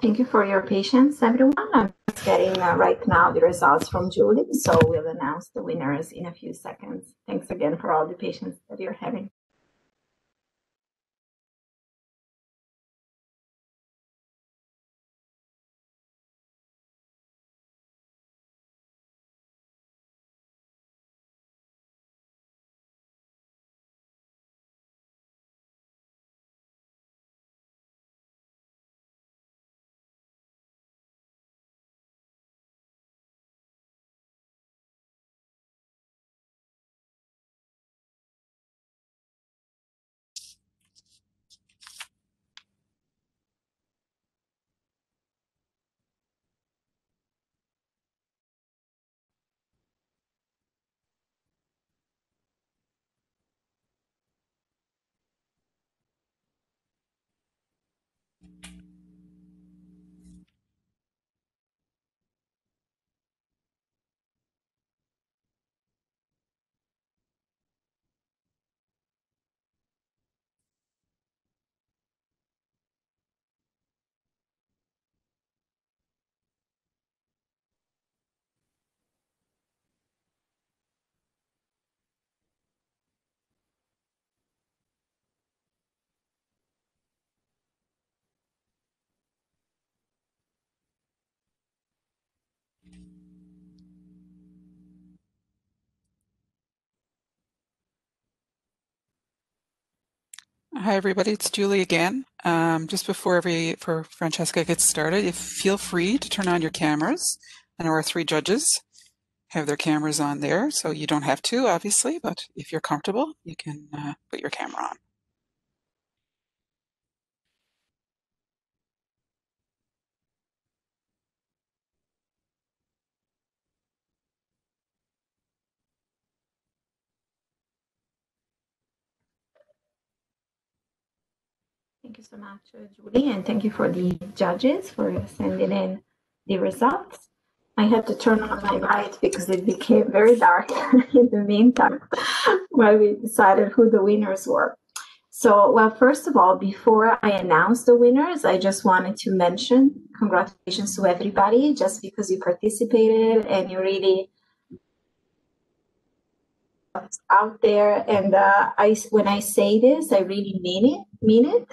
Thank you for your patience, everyone. I'm just getting uh, right now the results from Julie, so we'll announce the winners in a few seconds. Thanks again for all the patience that you're having. Hi, everybody. It's Julie again. Um, just before every for Francesca gets started, if feel free to turn on your cameras. I know our three judges have their cameras on there, so you don't have to, obviously, but if you're comfortable, you can uh, put your camera on. Thank you so much, uh, Julie, and thank you for the judges for sending in the results. I had to turn on my light because it became very dark in the meantime while we decided who the winners were. So, well, first of all, before I announce the winners, I just wanted to mention congratulations to everybody just because you participated and you really out there. And uh, I, when I say this, I really mean it. Mean it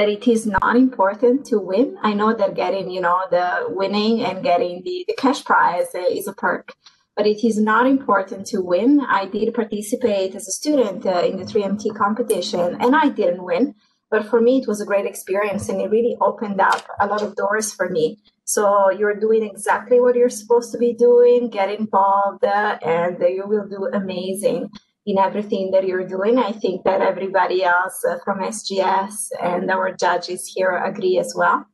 that it is not important to win. I know that getting, you know, the winning and getting the, the cash prize is a perk, but it is not important to win. I did participate as a student uh, in the 3MT competition and I didn't win. But for me, it was a great experience and it really opened up a lot of doors for me. So you're doing exactly what you're supposed to be doing, get involved, uh, and you will do amazing in everything that you're doing. I think that everybody else uh, from SGS and our judges here agree as well.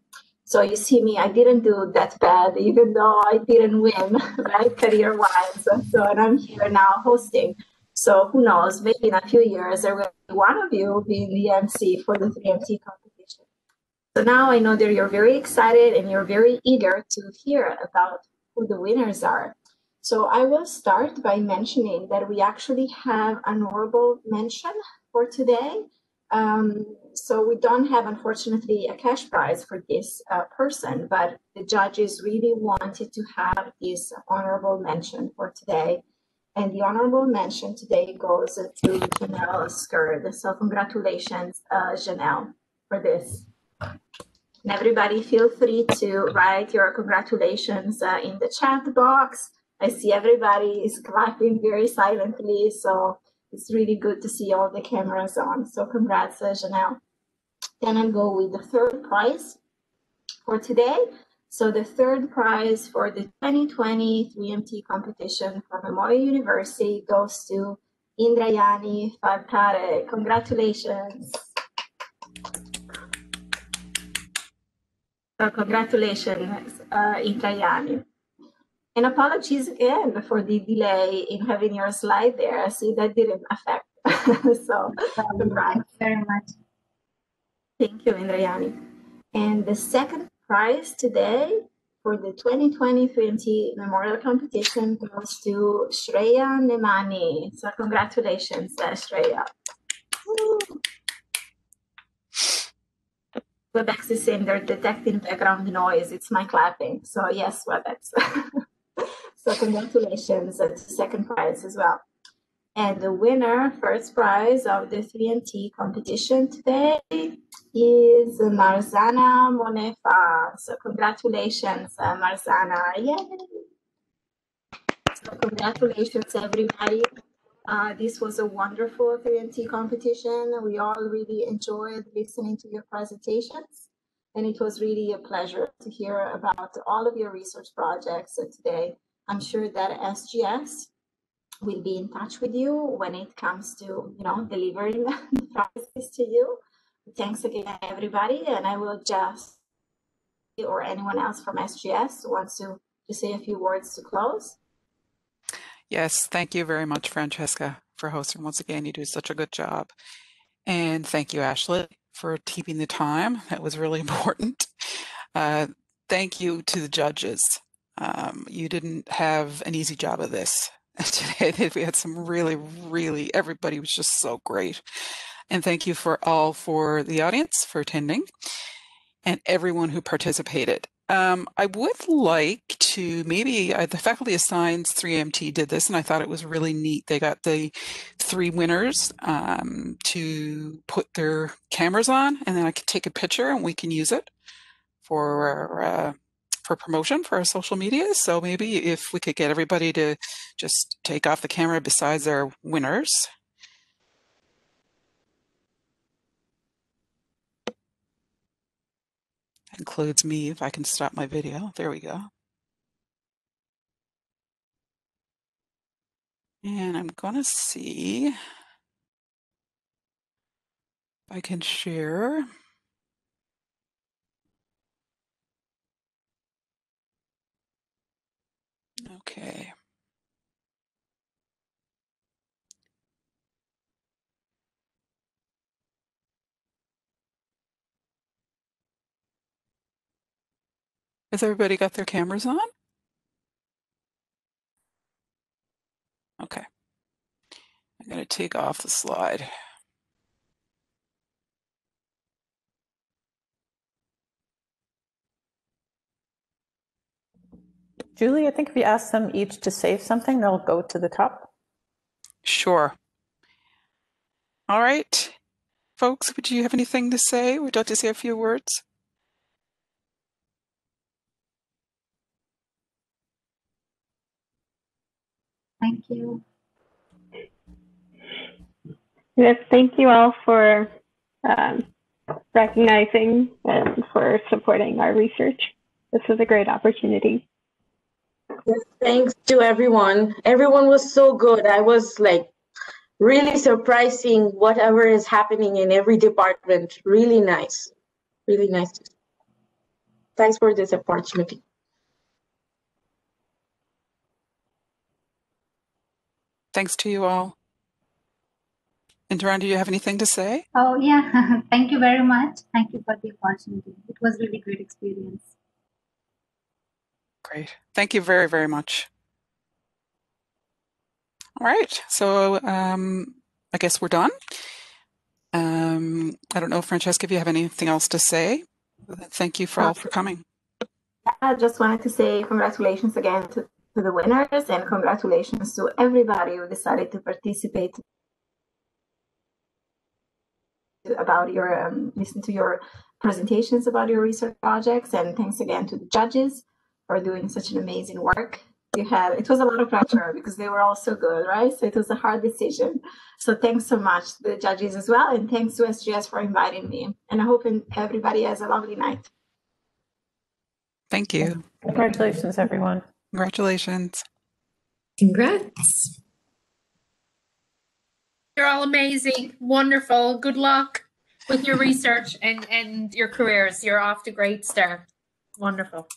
So you see me, I didn't do that bad, even though I didn't win, right, career wise. So, and I'm here now hosting. So who knows, maybe in a few years, there will be one of you being the MC for the 3MT competition. So now I know that you're very excited and you're very eager to hear about who the winners are. So I will start by mentioning that we actually have an honorable mention for today. Um, so we don't have, unfortunately, a cash prize for this uh, person, but the judges really wanted to have this honorable mention for today. And the honorable mention today goes to Janelle Skeard. So congratulations, uh, Janelle, for this. And everybody feel free to write your congratulations uh, in the chat box I see everybody is clapping very silently. So it's really good to see all the cameras on. So congrats, uh, Janelle. Then I'll go with the third prize for today. So the third prize for the 2020 3MT competition from Memorial University goes to Indrayani Phadtare. Congratulations. So congratulations, uh, Indrayani. And apologies again for the delay in having your slide there. I see that didn't affect. so, Thank you very much. Thank you, Indrayani. And the second prize today for the 2020 3MT Memorial Competition goes to Shreya Nemani. So congratulations, uh, Shreya. WebEx is saying they're detecting background noise. It's my clapping. So yes, WebEx. so congratulations the second prize as well. And the winner, first prize of the 3MT competition today is Marzana Monefa. So congratulations, uh, Marzana. Yay! So congratulations, everybody. Uh, this was a wonderful 3MT competition. We all really enjoyed listening to your presentations. And it was really a pleasure to hear about all of your research projects today. I'm sure that SGS will be in touch with you when it comes to, you know, delivering the prizes to you. Thanks again, everybody. And I will just, or anyone else from SGS wants to, to say a few words to close. Yes, thank you very much, Francesca, for hosting. Once again, you do such a good job. And thank you, Ashley, for keeping the time. That was really important. Uh, thank you to the judges. Um, you didn't have an easy job of this today. We had some really, really, everybody was just so great. And thank you for all for the audience for attending and everyone who participated. Um, I would like to maybe uh, the Faculty Science 3MT did this, and I thought it was really neat. They got the three winners um, to put their cameras on, and then I could take a picture and we can use it for uh, for promotion for our social media. So maybe if we could get everybody to just take off the camera besides our winners. includes me if I can stop my video. There we go. And I'm going to see if I can share. Okay. Has everybody got their cameras on? Okay. I'm going to take off the slide. Julie, I think if you ask them each to save something, they'll go to the top. Sure. All right. Folks, would you have anything to say? Would you like to say a few words? Thank you. Yes, thank you all for um, recognizing and for supporting our research. This was a great opportunity. Yes, thanks to everyone. Everyone was so good. I was like really surprising whatever is happening in every department. Really nice. Really nice. Thanks for this opportunity. Thanks to you all. And Duran, do you have anything to say? Oh, yeah. Thank you very much. Thank you for the opportunity. It was really great experience. Great. Thank you very, very much. All right. So um, I guess we're done. Um, I don't know, Francesca, if you have anything else to say. Thank you for all for coming. I just wanted to say congratulations again to to the winners and congratulations to everybody who decided to participate about your um, listen to your presentations about your research projects and thanks again to the judges for doing such an amazing work you had it was a lot of pressure because they were all so good right so it was a hard decision so thanks so much the judges as well and thanks to sgs for inviting me and i hope everybody has a lovely night thank you congratulations everyone Congratulations. Congrats. You're all amazing. Wonderful. Good luck with your research and, and your careers. You're off to great start. Wonderful.